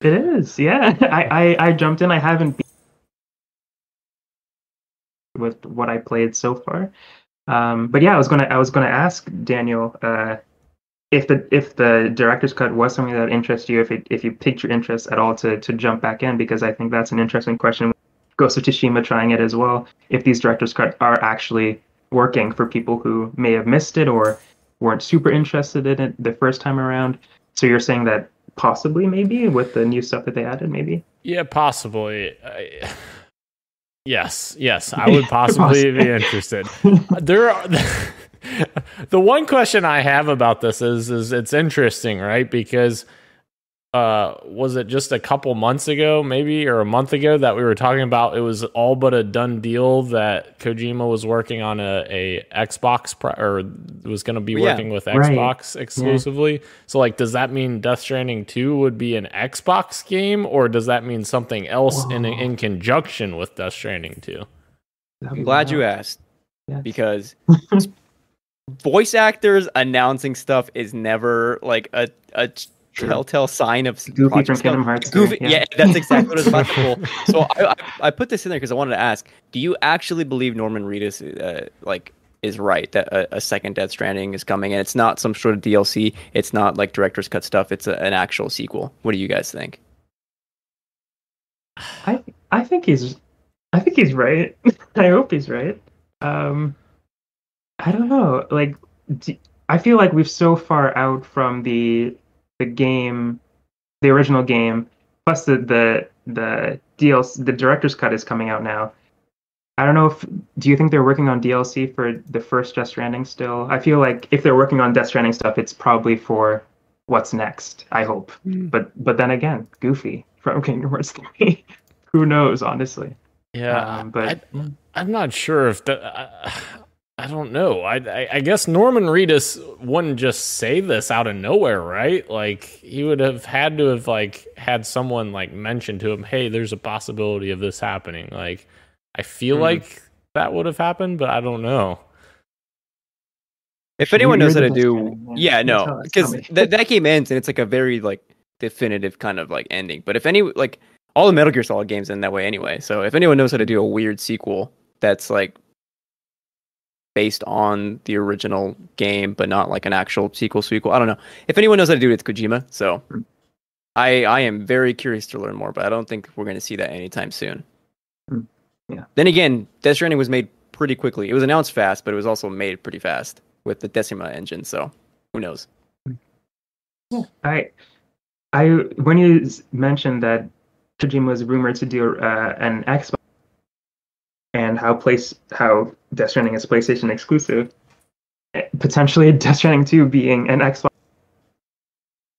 It is, yeah. I, I, I jumped in. I haven't been with what I played so far. Um, but yeah, I was gonna I was gonna ask Daniel uh, if the if the director's cut was something that interests you, if it if you piqued your interest at all to to jump back in, because I think that's an interesting question. Ghost of Tsushima trying it as well. If these director's cut are actually working for people who may have missed it or weren't super interested in it the first time around. So you're saying that possibly maybe with the new stuff that they added, maybe. Yeah, possibly. I, yes, yes, I would possibly be interested. There are the one question I have about this is is it's interesting, right? Because uh was it just a couple months ago maybe or a month ago that we were talking about it was all but a done deal that Kojima was working on a, a Xbox pri- or was going to be Well, yeah. working with Right. Xbox exclusively. So like does that mean Death Stranding 2 would be an Xbox game or does that mean something else in Whoa. in conjunction with Death Stranding 2? I'm glad you asked Yes. because voice actors announcing stuff is never like a, a telltale sign of Goofy project from. Kingdom Hearts. Goofy, yeah. yeah. that's exactly what I was about to pull. So I, I, I put this in there because I wanted to ask: Do you actually believe Norman Reedus, uh, like, is right that a, a second Death Stranding is coming, and it's not some sort of DLC? It's not like director's cut stuff. It's a, an actual sequel. What do you guys think? I I think he's I think he's right. I hope he's right. Um, I don't know. Like, I feel like we've so far out from the the game, the original game, plus the the the DLC, the director's cut is coming out now. I don't know if do you think they're working on DLC for the first Death Stranding still? I feel like if they're working on Death Stranding stuff, it's probably for what's next. I hope. But but then again, Goofy from Kingdom Hearts 3. Who knows, honestly. Yeah, Um, but I, I'm not sure if that. I, I don't know. I, I I guess Norman Reedus wouldn't just say this out of nowhere, right? Like he would have had to have like had someone like mention to him, "Hey, there's a possibility of this happening." Like I feel Mhm. like that would have happened, but I don't know. If You're- anyone knows how to do, best yeah, yeah. no, because that that game ends and it's like a very like definitive kind of like ending. But if any like all the Metal Gear Solid games end that way anyway. So if anyone knows how to do a weird sequel that's like based on the original game, but not like an actual sequel sequel, I don't know. If anyone knows how to do it, it's Kojima. So Hmm. I I am very curious to learn more, but I don't think we're going to see that anytime soon. Hmm. Yeah. Then again, Death Stranding was made pretty quickly. It was announced fast, but it was also made pretty fast with the Decima engine. So who knows? I, I when you mentioned that Kojima was rumored to do uh, an Xbox and how place how Death Stranding is PlayStation exclusive, potentially Death Stranding 2 being an Xbox.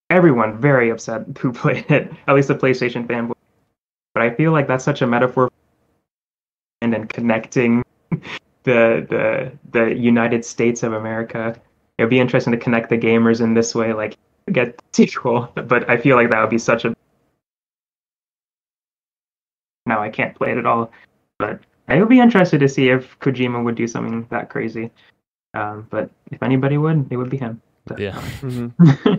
Everyone very upset who played it, at least the PlayStation fanboy. But I feel like that's such a metaphor and then connecting the the the United States of America. It'd be interesting to connect the gamers in this way, like get the sequel, but I feel like that would be such a. No, I can't play it at all, but I would be interested to see if Kojima would do something that crazy. Um, but if anybody would, it would be him. Yeah.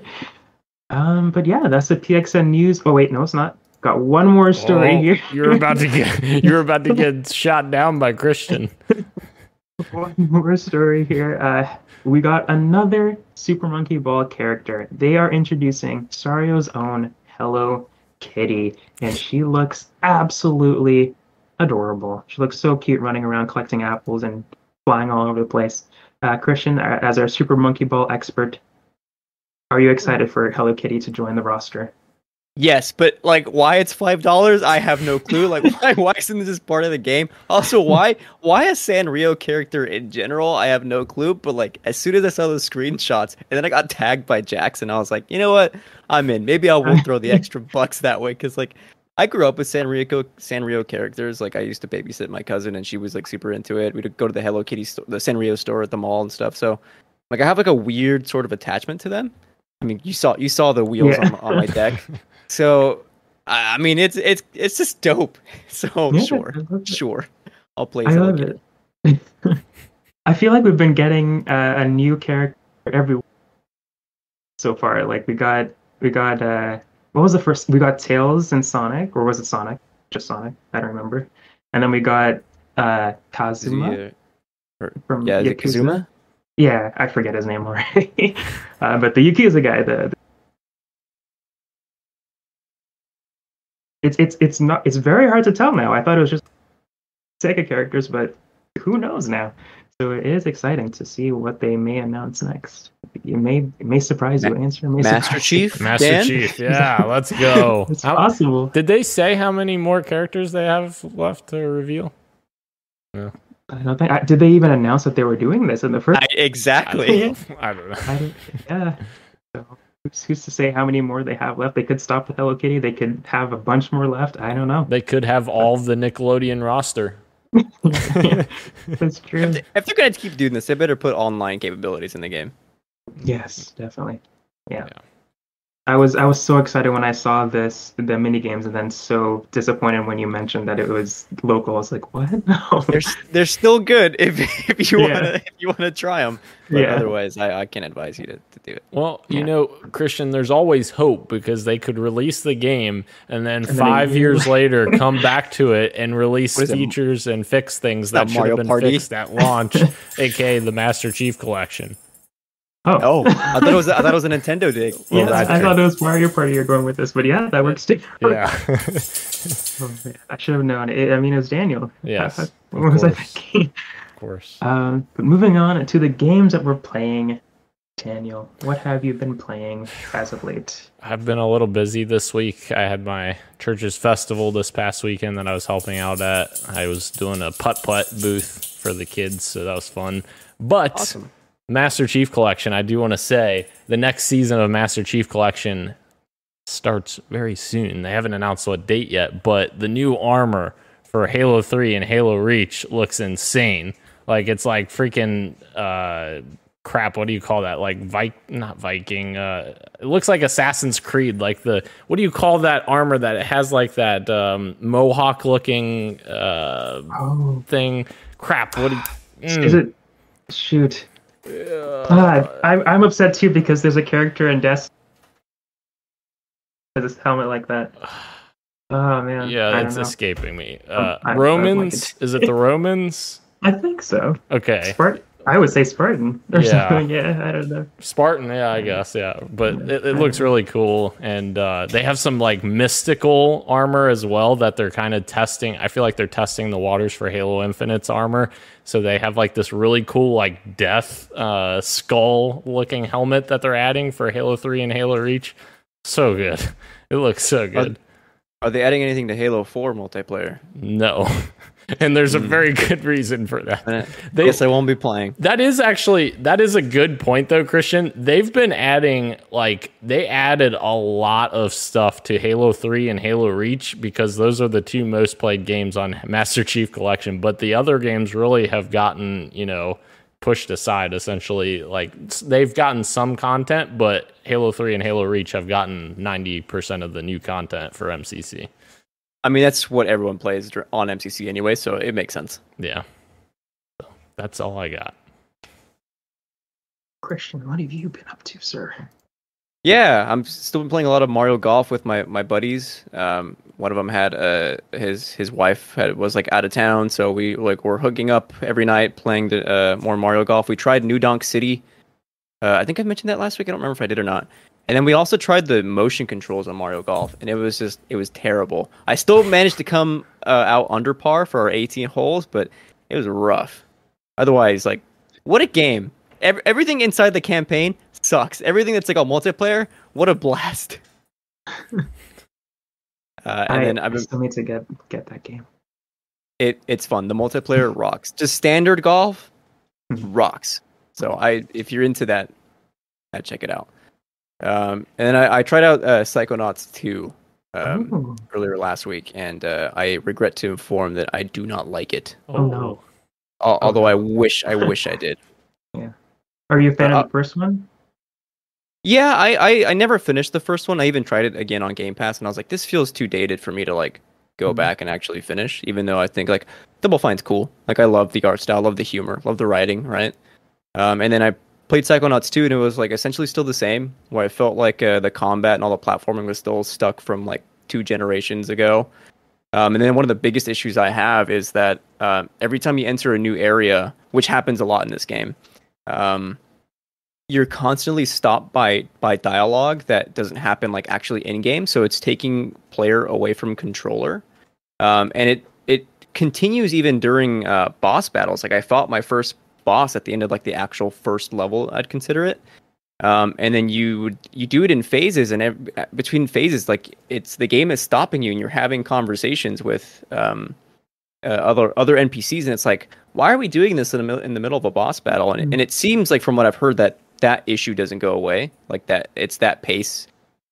Um, but yeah, that's the PXN news. Oh wait, no, it's not. Got one more story Oh, here. You're about to get you're about to get shot down by Christian. one more story here. Uh, we got another Super Monkey Ball character. They are introducing Sanrio's own Hello Kitty, and she looks absolutely adorable. She looks so cute running around collecting apples and flying all over the place. Uh, Christian, as our Super Monkey Ball expert, are you excited for Hello Kitty to join the roster? Yes, but like why it's five dollars, I have no clue. Like why why isn't this part of the game? Also, why why a Sanrio character in general, I have no clue. But like as soon as I saw those screenshots and then I got tagged by Jackson, I was like, you know what? I'm in. Maybe I will throw the extra bucks that way because like I grew up with Sanrio Sanrio characters. Like I used to babysit my cousin and she was like super into it. We'd go to the Hello Kitty store, the Sanrio store at the mall and stuff. So like I have like a weird sort of attachment to them. I mean, you saw you saw the wheels Yeah. on, on my deck. So I mean, it's it's it's just dope. So Yeah, sure, I love it. sure, I'll play. I Hello love Kitty. it. I feel like we've been getting uh, a new character every so far. Like we got we got uh what was the first we got Tails and Sonic or was it Sonic? Just Sonic. I don't remember. And then we got uh Kazuma Yeah, from yeah, is it Yakuza. Kazuma? Yeah, I forget his name already. uh, but the Yakuza guy, the, the it's it's it's not it's very hard to tell now. I thought it was just Sega characters, but who knows now? So it is exciting to see what they may announce next. It may it may surprise you. Answer may Master surprise you. Chief, Master Dan? Chief. Yeah, let's go. It's How- possible. did they say how many more characters they have left to reveal? No. I don't think. I, did they even announce that they were doing this in the first? I, I exactly. don't know. I don't know. I don't, yeah. So who's, who's to say how many more they have left? They could stop with Hello Kitty. They could have a bunch more left. I don't know. They could have all the Nickelodeon roster. That's true. If, they, if they're gonna keep doing this, they better put online capabilities in the game. Yes, definitely. Yeah. Yeah. I was I was so excited when I saw this the mini games and then so disappointed when you mentioned that it was local. I was like, what? No. They're they're still good if if you Yeah. wanna if you wanna try them. But Yeah. otherwise, I, I can't advise you to, to do it. Well, you Yeah. know, Christian, there's always hope because they could release the game and then then a five year years later come back to it and release What is it? features and fix things that that should have Mario been Party? fixed at launch, aka the Master Chief Collection. Oh. Oh, I thought it was I thought it was a Nintendo dig. yeah, that's I true. thate it was Mario Party you're going with this, but yeah, that works too. Yeah. Oh, man, I should have known. It, I mean, it was Daniel. Yes, what of was I course. thinking? of course. Um, but moving on to the games that we're playing, Daniel, what have you been playing as of late? I've been a little busy this week. I had my church's festival this past weekend that I was helping out at. I was doing a putt putt booth for the kids, so that was fun. But Awesome. Master Chief Collection, I do want to say the next season of Master Chief Collection starts very soon. They haven't announced what date yet, but the new armor for Halo 3 and Halo Reach looks insane. Like it's like freaking uh crap, what do you call that? Like Vi not Viking, uh it looks like Assassin's Creed, like the what do you call that armor that it has like that um mohawk looking uh Oh, thing? Crap, what do you, is Mm. it? Shoot. God, I'm I'm upset too because there's a character in Destiny with this helmet like that. Oh man. Yeah, it's know. escaping me. Uh, I- I like Romans? it. Is it the Romans? I think so. Okay. Spartan. I would say Spartan or Yeah. something. Yeah, I don't know. Spartan, yeah, I guess, yeah. But it, it looks really cool. And uh, they have some like mystical armor as well that they're kind of testing. I feel like they're testing the waters for Halo Infinite's armor. So they have like this really cool, like death uh, skull looking helmet that they're adding for Halo 3 and Halo Reach. So good. It looks so good. Are they adding anything to Halo 4 multiplayer? No. And there's a Hmm. very good reason for that. I They- guess I won't be playing. That is actually that is a good point though, Christian. They've been adding like they added a lot of stuff to Halo 3 and Halo Reach because those are the two most played games on Master Chief Collection, but the other games really have gotten, you know, pushed aside essentially. Like they've gotten some content, but Halo 3 and Halo Reach have gotten 90% of the new content for MCC. I mean, that's what everyone plays on MCC anyway, so it makes sense. Yeah. So that's all I got. Christian, what have you been up to, sir? Yeah, I'm still been playing a lot of Mario Golf with my my buddies. Um, one of them had uh his his wife had, was like out of town, so we like were hooking up every night playing the uh, more Mario Golf. We tried New Donk City. Uh, I think I mentioned that last week. I don't remember if I did or not. And then we also tried the motion controls on Mario Golf, and it was just it was terrible. I still managed to come uh, out under par for our 18 holes, but it was rough. Otherwise, like what a game! Every, everything inside the campaign sucks. Everything that's like a multiplayer, what a blast. uh, and I, then I I've been, still need to get get that game. it it's fun. The multiplayer rocks. Just standard golf Mhm. rocks. So I if you're into that, check it out. Um, and then I, I tried out uh, Psychonauts 2 um, Ooh. earlier last week, and uh, I regret to inform that I do not like it. Oh, no. Al- Although I wish I wish I did. Yeah. Are you a fan Uh, of the first one? Yeah, I, I I never finished the first one. I even tried it again on Game Pass, and I was like, this feels too dated for me to like go Mhm. back and actually finish. Even though I think like Double Fine's cool. Like I love the art style, love the humor, love the writing, right? Um, and then I played Psychonauts 2, and it was like essentially still the same. Where I felt like uh, the combat and all the platforming was still stuck from like two generations ago. Um, and then one of the biggest issues I have is that um, every time you enter a new area, which happens a lot in this game, um, you're constantly stopped by by dialogue that doesn't happen like actually in game. So it's taking player away from controller, um, and it it continues even during uh, boss battles. Like I fought my first boss at the end of like the actual first level, I'd consider it. Um, and then you you do it in phases, and ev- between phases, like it's the game is stopping you, and you're having conversations with um, uh, other other NPCs, and it's like, why are we doing this in the in the middle of a boss battle? And, and it seems like from what I've heard that that issue doesn't go away, like that it's that pace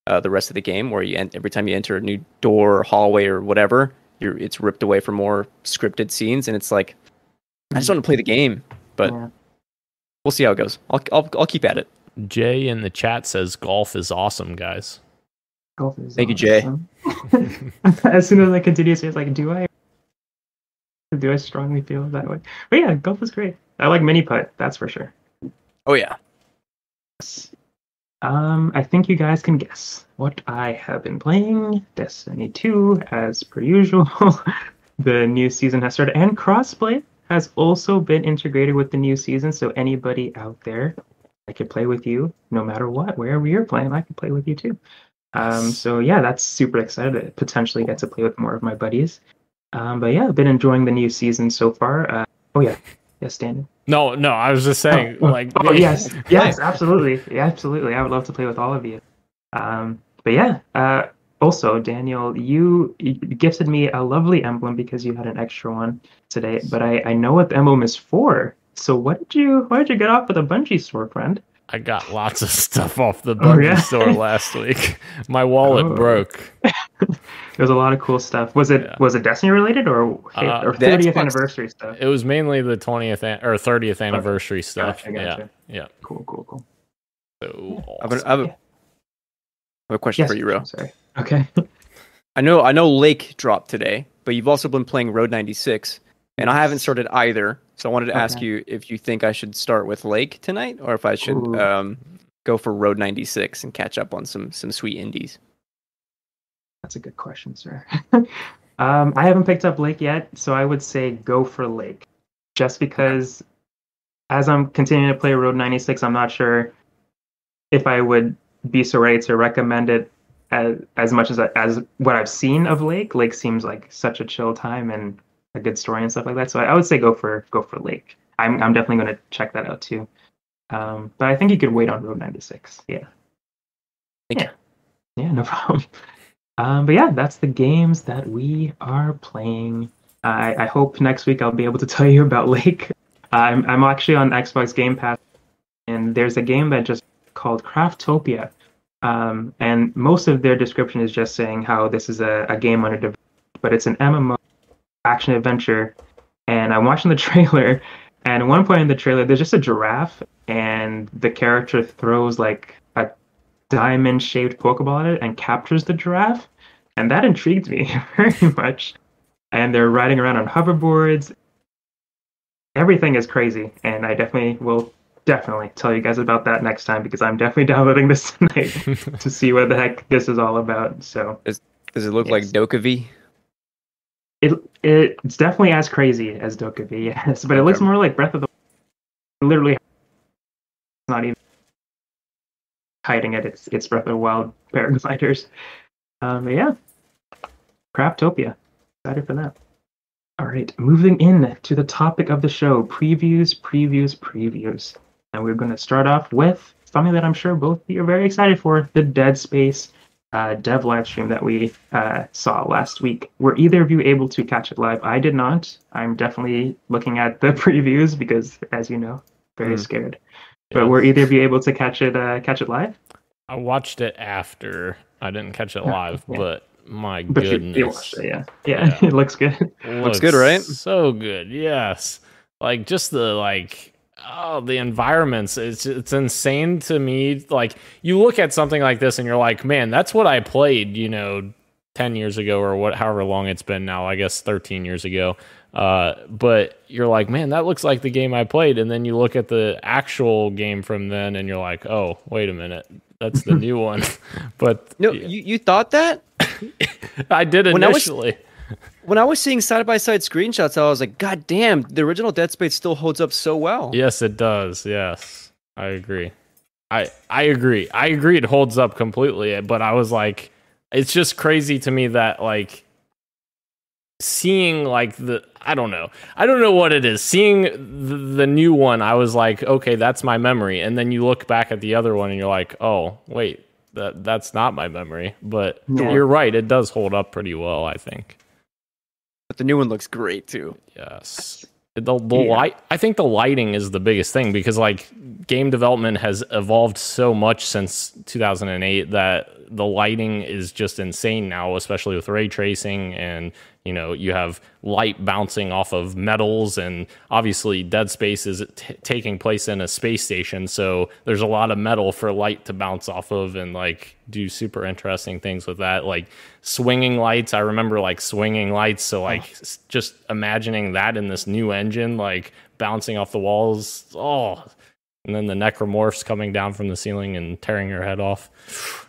uh, the rest of the game, where you en- every time you enter a new door, or hallway, or whatever, you're it's ripped away for more scripted scenes, and it's like, I just want to play the game, but Yeah. we'll see how it goes. I'll I'll, I'll keep at it. Jay in the chat says golf is awesome, guys. Golf is Thank you, Jay. as soon as I continue to say, it's like, do I do I strongly feel that way? But yeah, golf is great. I like mini putt, that's for sure. Oh yeah, Um, I think you guys can guess what I have been playing. Destiny 2, as per usual. the new season has started, and crossplay has also been integrated with the new season. So anybody out there, I could play with you no matter what, wherever you're playing, I can play with you too. Um, so yeah, that's super excited to potentially get to play with more of my buddies. Um, but yeah, I've been enjoying the new season so far. Uh, oh yeah, yes, Standing. No, no, I was just saying, Oh, like, oh yes, yes, absolutely, yeah, absolutely. I would love to play with all of you. Um, but yeah, uh, also Daniel, you, you gifted me a lovely emblem because you had an extra one today. But I, I know what the emblem is for. So what did you? Why did you get off with a Bungie store, friend? I got lots of stuff off the Oh, Bungie yeah? store last week. My wallet Oh. broke. There's a lot of cool stuff. Was it Yeah. was it Destiny related or Uh, or 30th Xbox- anniversary stuff? It was mainly the 20th an- or 30th anniversary stuff. Gotcha, gotcha. Yeah, yeah. Cool, cool, cool. So I've, been, awesome. I have, a, I have a question Yes, for you, Ro. Sorry. Okay. I know I know Lake dropped today, but you've also been playing Road 96, and I haven't started either. So I wanted to ask you if you think I should start with Lake tonight, or if I should um, go for Road 96 and catch up on some some sweet indies. That's a good question, sir. um, I haven't picked up Lake yet, so I would say go for Lake. Just because as I'm continuing to play Road 96, I'm not sure if I would be so ready to recommend it as, as much as as what I've seen of Lake. Lake seems like such a chill time and a good story and stuff like that. So I, I would say go for go for Lake. I'm I'm definitely going to check that out too. Um, but I think you could wait on Road 96. Yeah. Thank yeah. Yeah, no problem. Um, but yeah, that's the games that we are playing. I, I hope next week I'll be able to tell you about Lake. I'm I'm actually on Xbox Game Pass, and there's a game that just called Craftopia, um, and most of their description is just saying how this is a, a game under development, but it's an MMO action adventure. And I'm watching the trailer, and at one point in the trailer, there's just a giraffe, and the character throws like a diamond shaped Pokeball at it and captures the giraffe. And that intrigued me very much. And they're riding around on hoverboards. Everything is crazy. And I definitely will definitely tell you guys about that next time because I'm definitely downloading this tonight to see what the heck this is all about. So Does it look like Yes. Dokkavi? it, it it's definitely as crazy as Dokkavi, yes, but it looks more like Breath of the literally it's not even hiding it. It's it's Breath of the Wild paragliders. Um, but yeah, Craftopia. Excited for that. All right, moving in to the topic of the show: previews, previews, previews. And we're going to start off with something that I'm sure both of you are very excited for: the Dead Space uh, dev live stream that we uh, saw last week. Were either of you able to catch it live? I did not. I'm definitely looking at the previews because, as you know, very Hmm. scared. But were either of you able to catch it? Uh, catch it live? I watched it after. I didn't catch it live, yeah. but my But you, goodness. you watched it, yeah. yeah, Yeah. it looks good. Looks good, right? So good, yes. Like just the like oh the environments. It's it's insane to me. Like you look at something like this and you're like, man, that's what I played. You know, ten years ago or what, however long it's been now. I guess thirteen years ago. Uh, but you're like, man, that looks like the game I played. And then you look at the actual game from then, and you're like, oh, wait a minute, that's the new one. but No, yeah, you, you thought that? I did when I was- initially. When I was seeing side by side screenshots, I was like, God damn, the original Dead Space still holds up so well. Yes, it does. Yes, I agree. I I agree. I agree. It holds up completely. But I was like, it's just crazy to me that like seeing like the I don't know. I don't know what it is. Seeing the, the new one, I was like, okay, that's my memory. And then you look back at the other one, and you're like, oh, wait, that that's not my memory. But Yeah. you're right. It does hold up pretty well. I think. The new one looks great too. Yes. The, the Yeah. light I think the lighting is the biggest thing because like game development has evolved so much since 2008 that the lighting is just insane now especially with ray tracing and you know you have light bouncing off of metals and obviously dead space is t- taking place in a space station so there's a lot of metal for light to bounce off of and like do super interesting things with that like swinging lights. I remember like swinging lights so like oh. s- just imagining that in this new engine like bouncing off the walls. Oh and then the necromorphs coming down from the ceiling and tearing your head off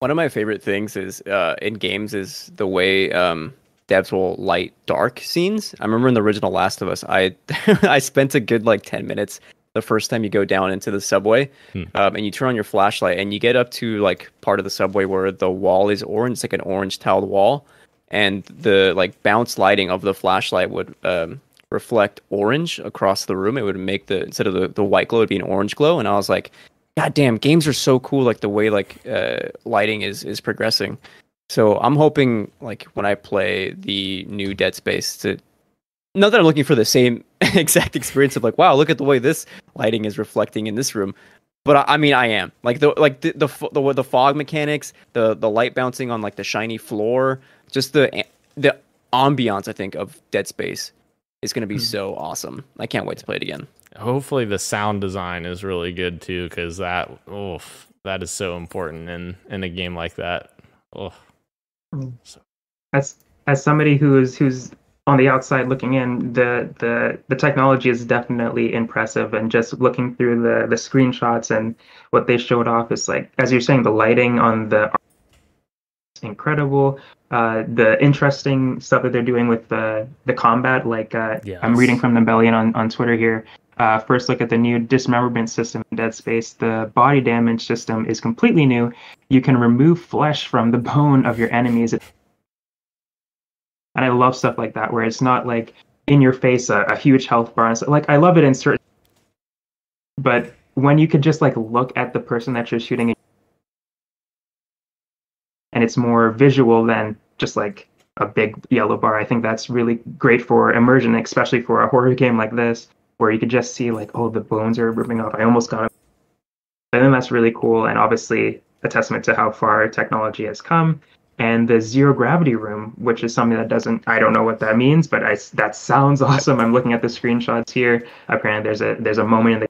One of my favorite things is uh, in games is the way um, devs will light dark scenes. I remember in the original Last of Us, I I spent a good like ten minutes the first time you go down into the subway, Hmm. um, and you turn on your flashlight, and you get up to like part of the subway where the wall is orange, it's like an orange tiled wall, and the like bounce lighting of the flashlight would um, reflect orange across the room. It would make the instead of the, the white glow, it'd be an orange glow, and I was like, God damn, games are so cool. Like the way like uh, lighting is is progressing. So I'm hoping like when I play the new Dead Space to not that I'm looking for the same exact experience of like, wow, look at the way this lighting is reflecting in this room. But I, I mean, I am like the like the the the, the fog mechanics, the the light bouncing on like the shiny floor, just the the ambiance. I think of Dead Space is going to be so awesome. I can't wait to play it again. Hopefully the sound design is really good too because that oof, that is so important in in a game like that oh as as somebody who's who's on the outside looking in, the the the technology is definitely impressive. And just looking through the the screenshots and what they showed off is like, as you're saying, the lighting on the incredible. Uh, the interesting stuff that they're doing with the the combat, like uh, I'm reading from the Bellion on on Twitter here. Uh, first look at the new dismemberment system in Dead Space. The body damage system is completely new. You can remove flesh from the bone of your enemies. And I love stuff like that, where it's not like in your face a, a huge health bar. And so, like I love it in certain, but when you could just like look at the person that you're shooting, and it's more visual than just like a big yellow bar. I think that's really great for immersion, especially for a horror game like this, where you could just see like, oh, the bones are ripping off. I almost got it. I think that's really cool, and obviously a testament to how far technology has come. And the zero gravity room, which is something that doesn't, I don't know what that means, but I, that sounds awesome. I'm looking at the screenshots here. Apparently, there's a there's a moment in the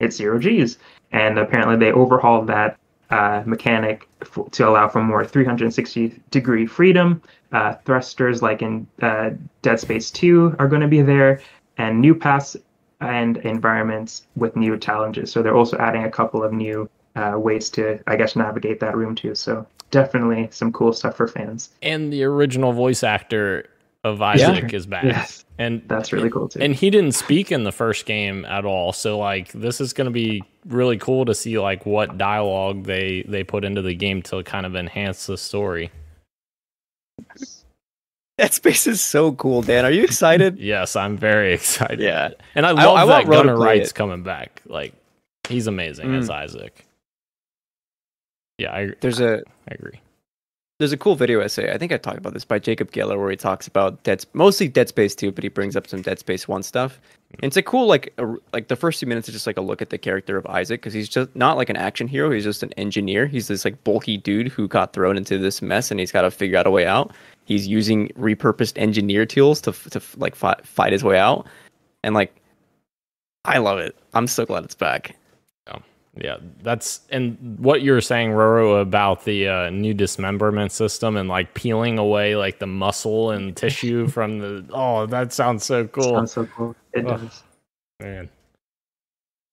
it's zero G's, and apparently they overhauled that uh, mechanic f- to allow for more 360 degree freedom. Uh, thrusters like in uh, Dead Space 2 are going to be there, and new paths and environments with new challenges. So they're also adding a couple of new uh, ways to, I guess, navigate that room too. So definitely some cool stuff for fans. And the original voice actor of Isaac is back. Yes, And that's really cool too. and he didn't speak in the first game at all. So like this is going to be really cool to see like what dialogue they they put into the game to kind of enhance the story. Dead Space is so cool, Dan. Are you excited? Yes, I'm very excited. Yeah. And I I- love I that want Ro Gunner Wright's it. coming back. Like he's amazing Mm. as Isaac. Yeah, I There's a I agree. there's a cool video essay. I think I talked about this by Jacob Geller where he talks about Dead mostly Dead Space 2, but he brings up some Dead Space 1 stuff. And it's a cool like a, like the first few minutes is just like a look at the character of Isaac because he's just not like an action hero. He's just an engineer. He's this like bulky dude who got thrown into this mess and he's got to figure out a way out. He's using repurposed engineer tools to to like fight fight his way out. And like, I love it. I'm so glad it's back. Yeah, that's and what you were saying, Roro, about the uh, new dismemberment system and like peeling away like the muscle and tissue from the. Oh, that sounds so cool, Sounds so cool. It Ugh. does. man.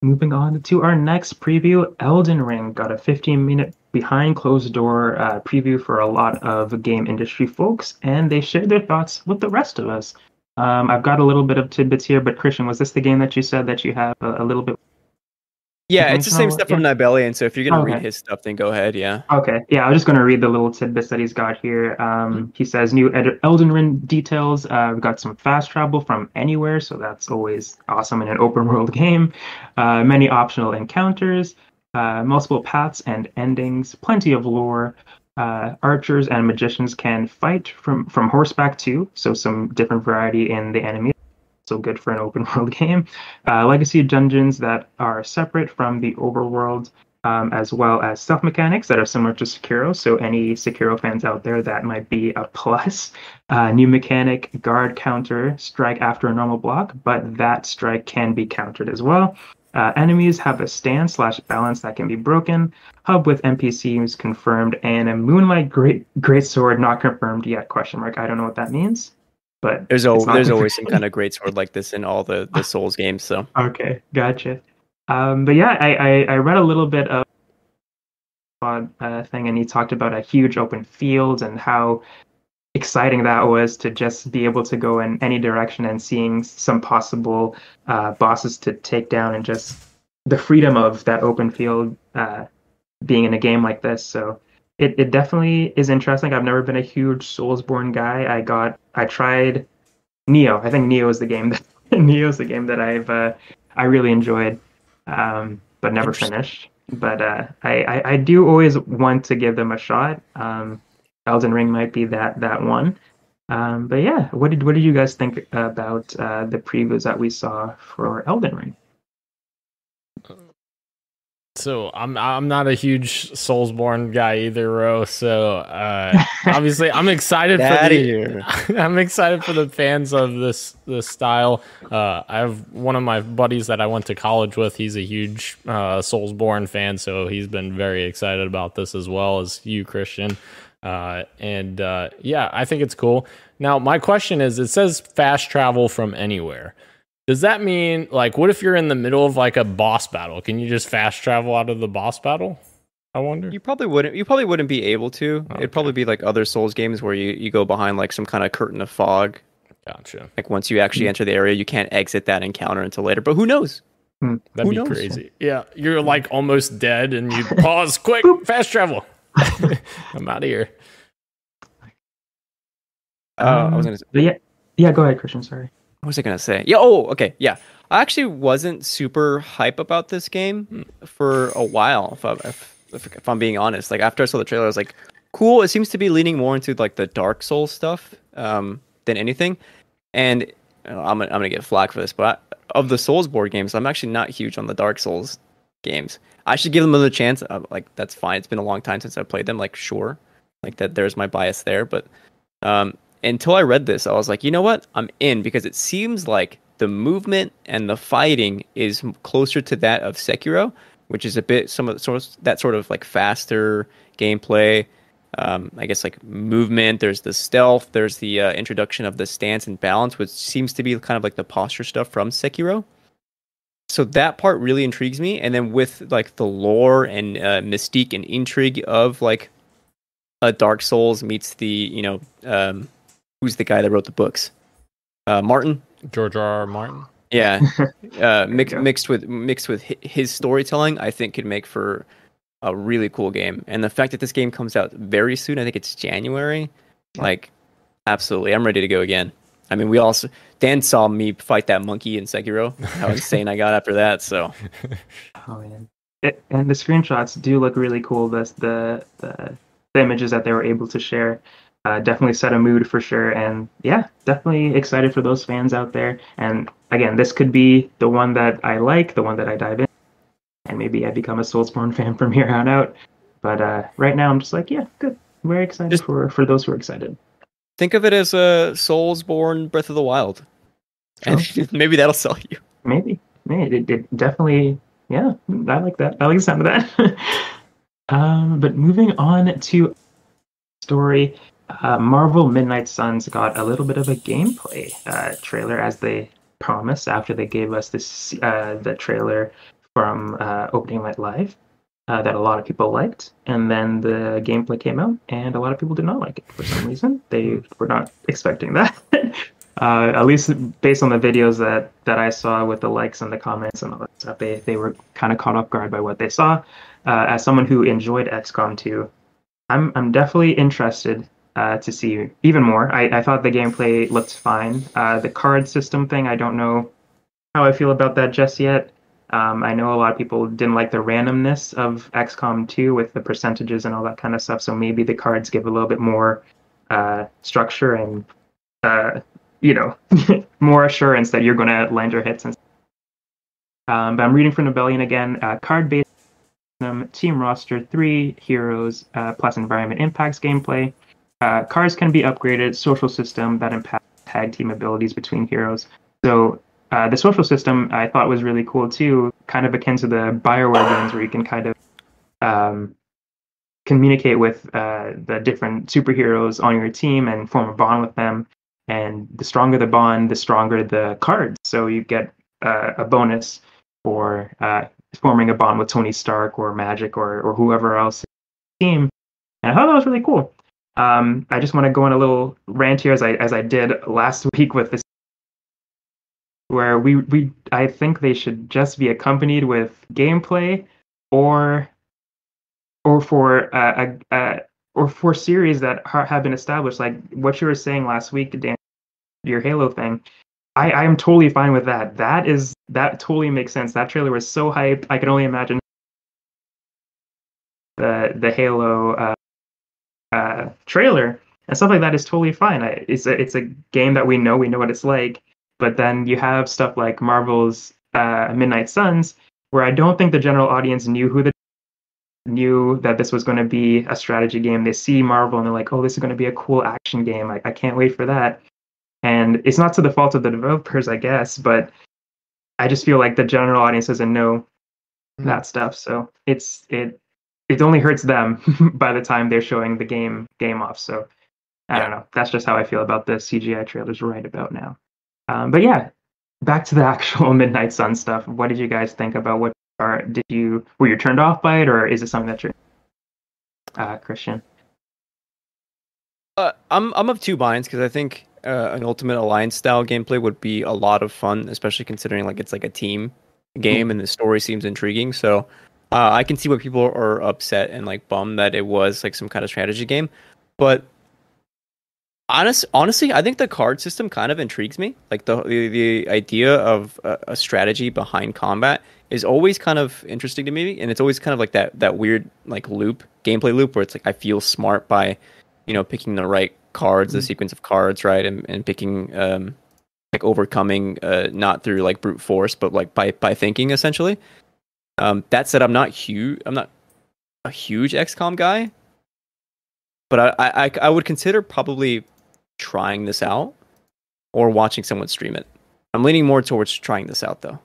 Moving on to our next preview, Elden Ring got a 15 minute behind closed door uh, preview for a lot of game industry folks, and they shared their thoughts with the rest of us. Um, I've got a little bit of tidbits here, but Christian, was this the game that you said that you have a, a little bit? Yeah, it's the same stuff from Nibellion. So if you're gonna Okay. read his stuff, then go ahead. Yeah. Okay, yeah, I was just going to read the little tidbits that he's got here. Um, he says new Ed- Elden Ring details. Uh, we've got some fast travel from anywhere, so that's always awesome in an open world game. Uh, many optional encounters, uh, multiple paths and endings, plenty of lore. Uh, archers and magicians can fight from from horseback too, so some different variety in the enemy. So good for an open world game. Uh, legacy dungeons that are separate from the overworld um, as well as stealth mechanics that are similar to Sekiro. So any Sekiro fans out there, that might be a plus. Uh, new mechanic, guard counter, strike after a normal block, but that strike can be countered as well. Uh, enemies have a stand slash balance that can be broken. Hub with NPCs confirmed, and a Moonlight Great Great Sword not confirmed yet? Question mark. I don't know what that means, but There's not there's confirmed. always some kind of great sword like this in all the the Souls games. So Okay, gotcha. Um, but yeah, I, I, I read a little bit of uh, thing, and he talked about a huge open field and how exciting that was to just be able to go in any direction and seeing some possible uh, bosses to take down and just the freedom of that open field uh, being in a game like this. So it, it definitely is interesting. I've never been a huge Soulsborne guy. I got I tried Nioh. I think Nioh is the game that Nioh is the game that I've uh, I really enjoyed, um, but never finished. But uh, I, I I do always want to give them a shot. Um, Elden Ring might be that that one. Um, but yeah, what did what did you guys think about uh, the previews that we saw for Elden Ring? So I'm I'm not a huge Soulsborne guy either, Ro. So uh, obviously I'm excited for the here. I'm excited for the fans of this this style. Uh, I have one of my buddies that I went to college with. He's a huge uh, Soulsborne fan, so he's been very excited about this as well as you, Christian. Uh, and uh, yeah, I think it's cool. Now, my question is: It says fast travel from anywhere. Does that mean like what if you're in the middle of like a boss battle? Can you just fast travel out of the boss battle? I wonder. you probably wouldn't you probably wouldn't be able to. Okay. It'd probably be like other Souls games where you you go behind like some kind of curtain of fog. Gotcha. Like once you actually enter the area, you can't exit that encounter until later. But who knows? That'd Who be knows? crazy. Yeah, you're like almost dead, and you pause quick, fast travel. I'm out of here. Uh, I Um, was gonna. But yeah, yeah. Go ahead, Christian. Sorry. What was I gonna say? Yeah. Oh, okay. Yeah. I actually wasn't super hype about this game for a while. If, I, if, if, if I'm being honest, like after I saw the trailer, I was like, "Cool." It seems to be leaning more into like the Dark Souls stuff um, than anything. And uh, I'm gonna, I'm gonna get flack for this, but I, of the Soulsborne games, I'm actually not huge on the Dark Souls games. I should give them another chance. Uh, like that's fine. It's been a long time since I played them. Like sure, like that. There's my bias there, but um, until I read this, I was like, you know what? I'm in because it seems like the movement and the fighting is closer to that of Sekiro, which is a bit some of sort of, that sort of like faster gameplay. Um, I guess like movement. There's the stealth. There's the uh, introduction of the stance and balance, which seems to be kind of like the posture stuff from Sekiro. So that part really intrigues me. And then with like the lore and uh, mystique and intrigue of like a Dark Souls meets the you know um, who's the guy that wrote the books, uh, Martin. George R. R. Martin. Yeah, uh, mix, mixed with mixed with his storytelling, I think could make for a really cool game. And the fact that this game comes out very soon, I think it's January. Like, absolutely, I'm ready to go again. I mean, we also Dan saw me fight that monkey in Sekiro. How insane I got after that. So Oh man. It, and the screenshots do look really cool. The the the, the images that they were able to share uh, definitely set a mood for sure. And yeah, definitely excited for those fans out there. And again, this could be the one that I like, the one that I dive in, and maybe I become a Soulsborne fan from here on out. But uh, right now, I'm just like, yeah, good. Very excited Just- for for those who are excited. think of it as a Soulsborne Breath of the Wild, and maybe that'll sell you. Maybe. Maybe it, it definitely. Yeah, I like that. I like the sound of that. um, but moving on to story, uh, Marvel Midnight Suns got a little bit of a gameplay uh, trailer as they promised after they gave us this uh, the trailer from uh, Opening Night Live. Uh, that a lot of people liked, and then the gameplay came out, and a lot of people did not like it for some reason. They were not expecting that. uh, at least based on the videos that that I saw with the likes and the comments and all that stuff, they they were kind of caught off guard by what they saw. Uh, as someone who enjoyed XCOM 2, I'm I'm definitely interested uh, to see even more. I, I thought the gameplay looked fine. Uh, the card system thing, I don't know how I feel about that just yet. Um, I know a lot of people didn't like the randomness of XCOM 2 with the percentages and all that kind of stuff. So maybe the cards give a little bit more uh, structure and uh, you know more assurance that you're going to land your hits. And um, but I'm reading from Nibellion again. Uh, card based team roster, three heroes uh, plus environment impacts gameplay. Uh, cards can be upgraded. Social system that impacts tag team abilities between heroes. So uh, the social system I thought was really cool too, kind of akin to the Bioware games where you can kind of um, communicate with uh, the different superheroes on your team and form a bond with them. And the stronger the bond, the stronger the cards. So you get uh, a bonus for uh, forming a bond with Tony Stark or Magik or, or whoever else team. And I thought that was really cool. Um, I just want to go on a little rant here as I as I did last week with this where we we I think they should just be accompanied with gameplay or or for uh, a, a or for series that ha- have been established like what you were saying last week Dan your Halo thing I I am totally fine with that that is that totally makes sense that trailer was so hyped I can only imagine the the Halo uh, uh, trailer and stuff like that is totally fine I, it's a it's a game that we know we know what it's like but then you have stuff like Marvel's uh, Midnight Suns, where I don't think the general audience knew who the knew that this was going to be a strategy game. They see Marvel and they're like, "Oh, this is going to be a cool action game. I, I can't wait for that." And it's not to the fault of the developers, I guess, but I just feel like the general audience doesn't know Mhm. that stuff. So it's it it only hurts them by the time they're showing the game game off. So I don't know. That's just how I feel about the CGI trailers right about now. Um, but yeah, back to the actual Midnight Sun stuff. What did you guys think about what are did you were you turned off by it or is it something that you're uh, Christian? Uh, I'm I'm of two minds because I think uh, an Ultimate Alliance style gameplay would be a lot of fun, especially considering like it's like a team game and the story seems intriguing. So uh, I can see why people are upset and like bummed that it was like some kind of strategy game. But honest, honestly, I think the card system kind of intrigues me. Like the the, the idea of a, a strategy behind combat is always kind of interesting to me, and it's always kind of like that that weird like loop gameplay loop where it's like I feel smart by you know picking the right cards, the sequence of cards, right, and and picking um like overcoming uh not through like brute force, but like by by thinking essentially. Um, that said, I'm not huge. I'm not a huge XCOM guy, but I, I I- I would consider probably trying this out or watching someone stream it. I'm leaning more towards trying this out though.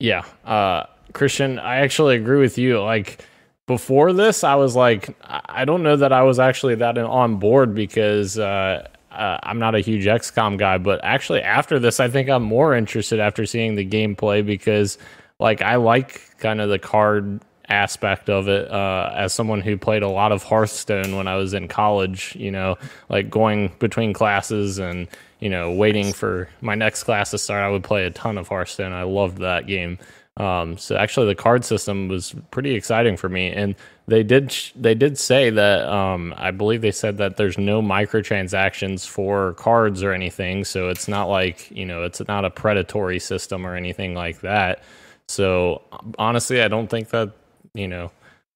Yeah. Uh Christian, I actually agree with you. Like before this, I was like I don't know that I was actually that on board because uh uh, I'm not a huge XCOM guy, but actually after this, I think I'm more interested after seeing the gameplay because like I like kind of the card aspect of it uh, as someone who played a lot of Hearthstone when I was in college. You know, like going between classes and you know waiting for my next class to start. I would play a ton of Hearthstone. I loved that game. Um, so actually, the card system was pretty exciting for me, and they did sh- they did say that um, I believe they said that there's no microtransactions for cards or anything, so it's not like you know it's not a predatory system or anything like that. So honestly, I don't think that you know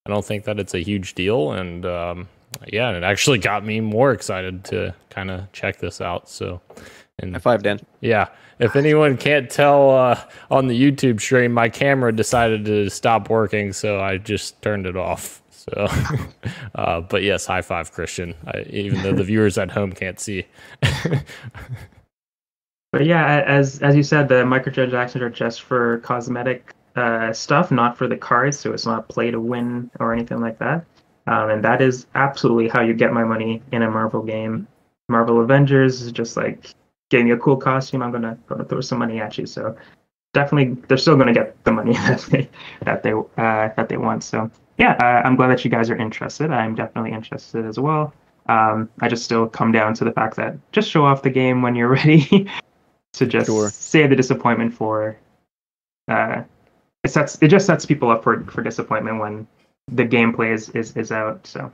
I don't think that it's a huge deal, and um, yeah, it actually got me more excited to kind of check this out. So, and High five, Dan. yeah, if anyone can't tell uh, on the YouTube stream, my camera decided to stop working, so I just turned it off. So, uh, but yes, high five, Christian. I, even though the viewers at home can't see. But yeah, as as you said, the microtransactions are just for cosmetic uh, stuff, not for the cards. So it's not play to win or anything like that. Um, and that is absolutely how you get my money in a Marvel game. Marvel Avengers is just like getting a cool costume. I'm gonna gonna throw some money at you. So definitely, they're still gonna get the money that they that they uh, that they want. So yeah, uh, I'm glad that you guys are interested. I'm definitely interested as well. Um, I just still come down to the fact that just show off the game when you're ready to just Sure. save the disappointment for. Uh, it sets it just sets people up for for disappointment when the gameplay is is, is out. So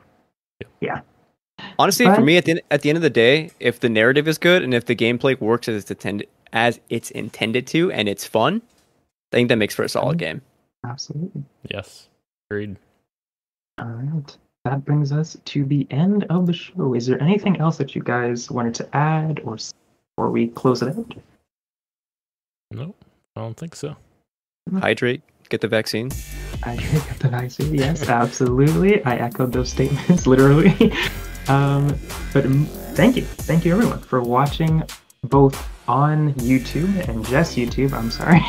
Honestly, for me, at the end, at the end of the day, if the narrative is good and if the gameplay works as it's intended as it's intended to, and it's fun, I think that makes for a solid Mhm. game. absolutely. yes, agreed. All right. That brings us to the end of the show. Is there anything else that you guys wanted to add or s- before we close it out? No, I don't think so. Hydrate, get the vaccine. I get the vaccine. Yes, absolutely. I echoed those statements literally. Um, but thank you, thank you everyone for watching both on YouTube and just YouTube. I'm sorry.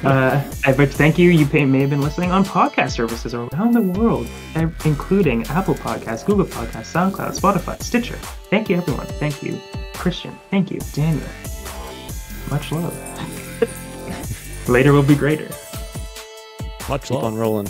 uh, I- but thank you. You may may have been listening on podcast services around the world, including Apple Podcasts, Google Podcasts, SoundCloud, Spotify, Stitcher. Thank you, everyone. Thank you, Christian. Thank you, Daniel. Much love. Later will be greater. Much Keep love. on rolling.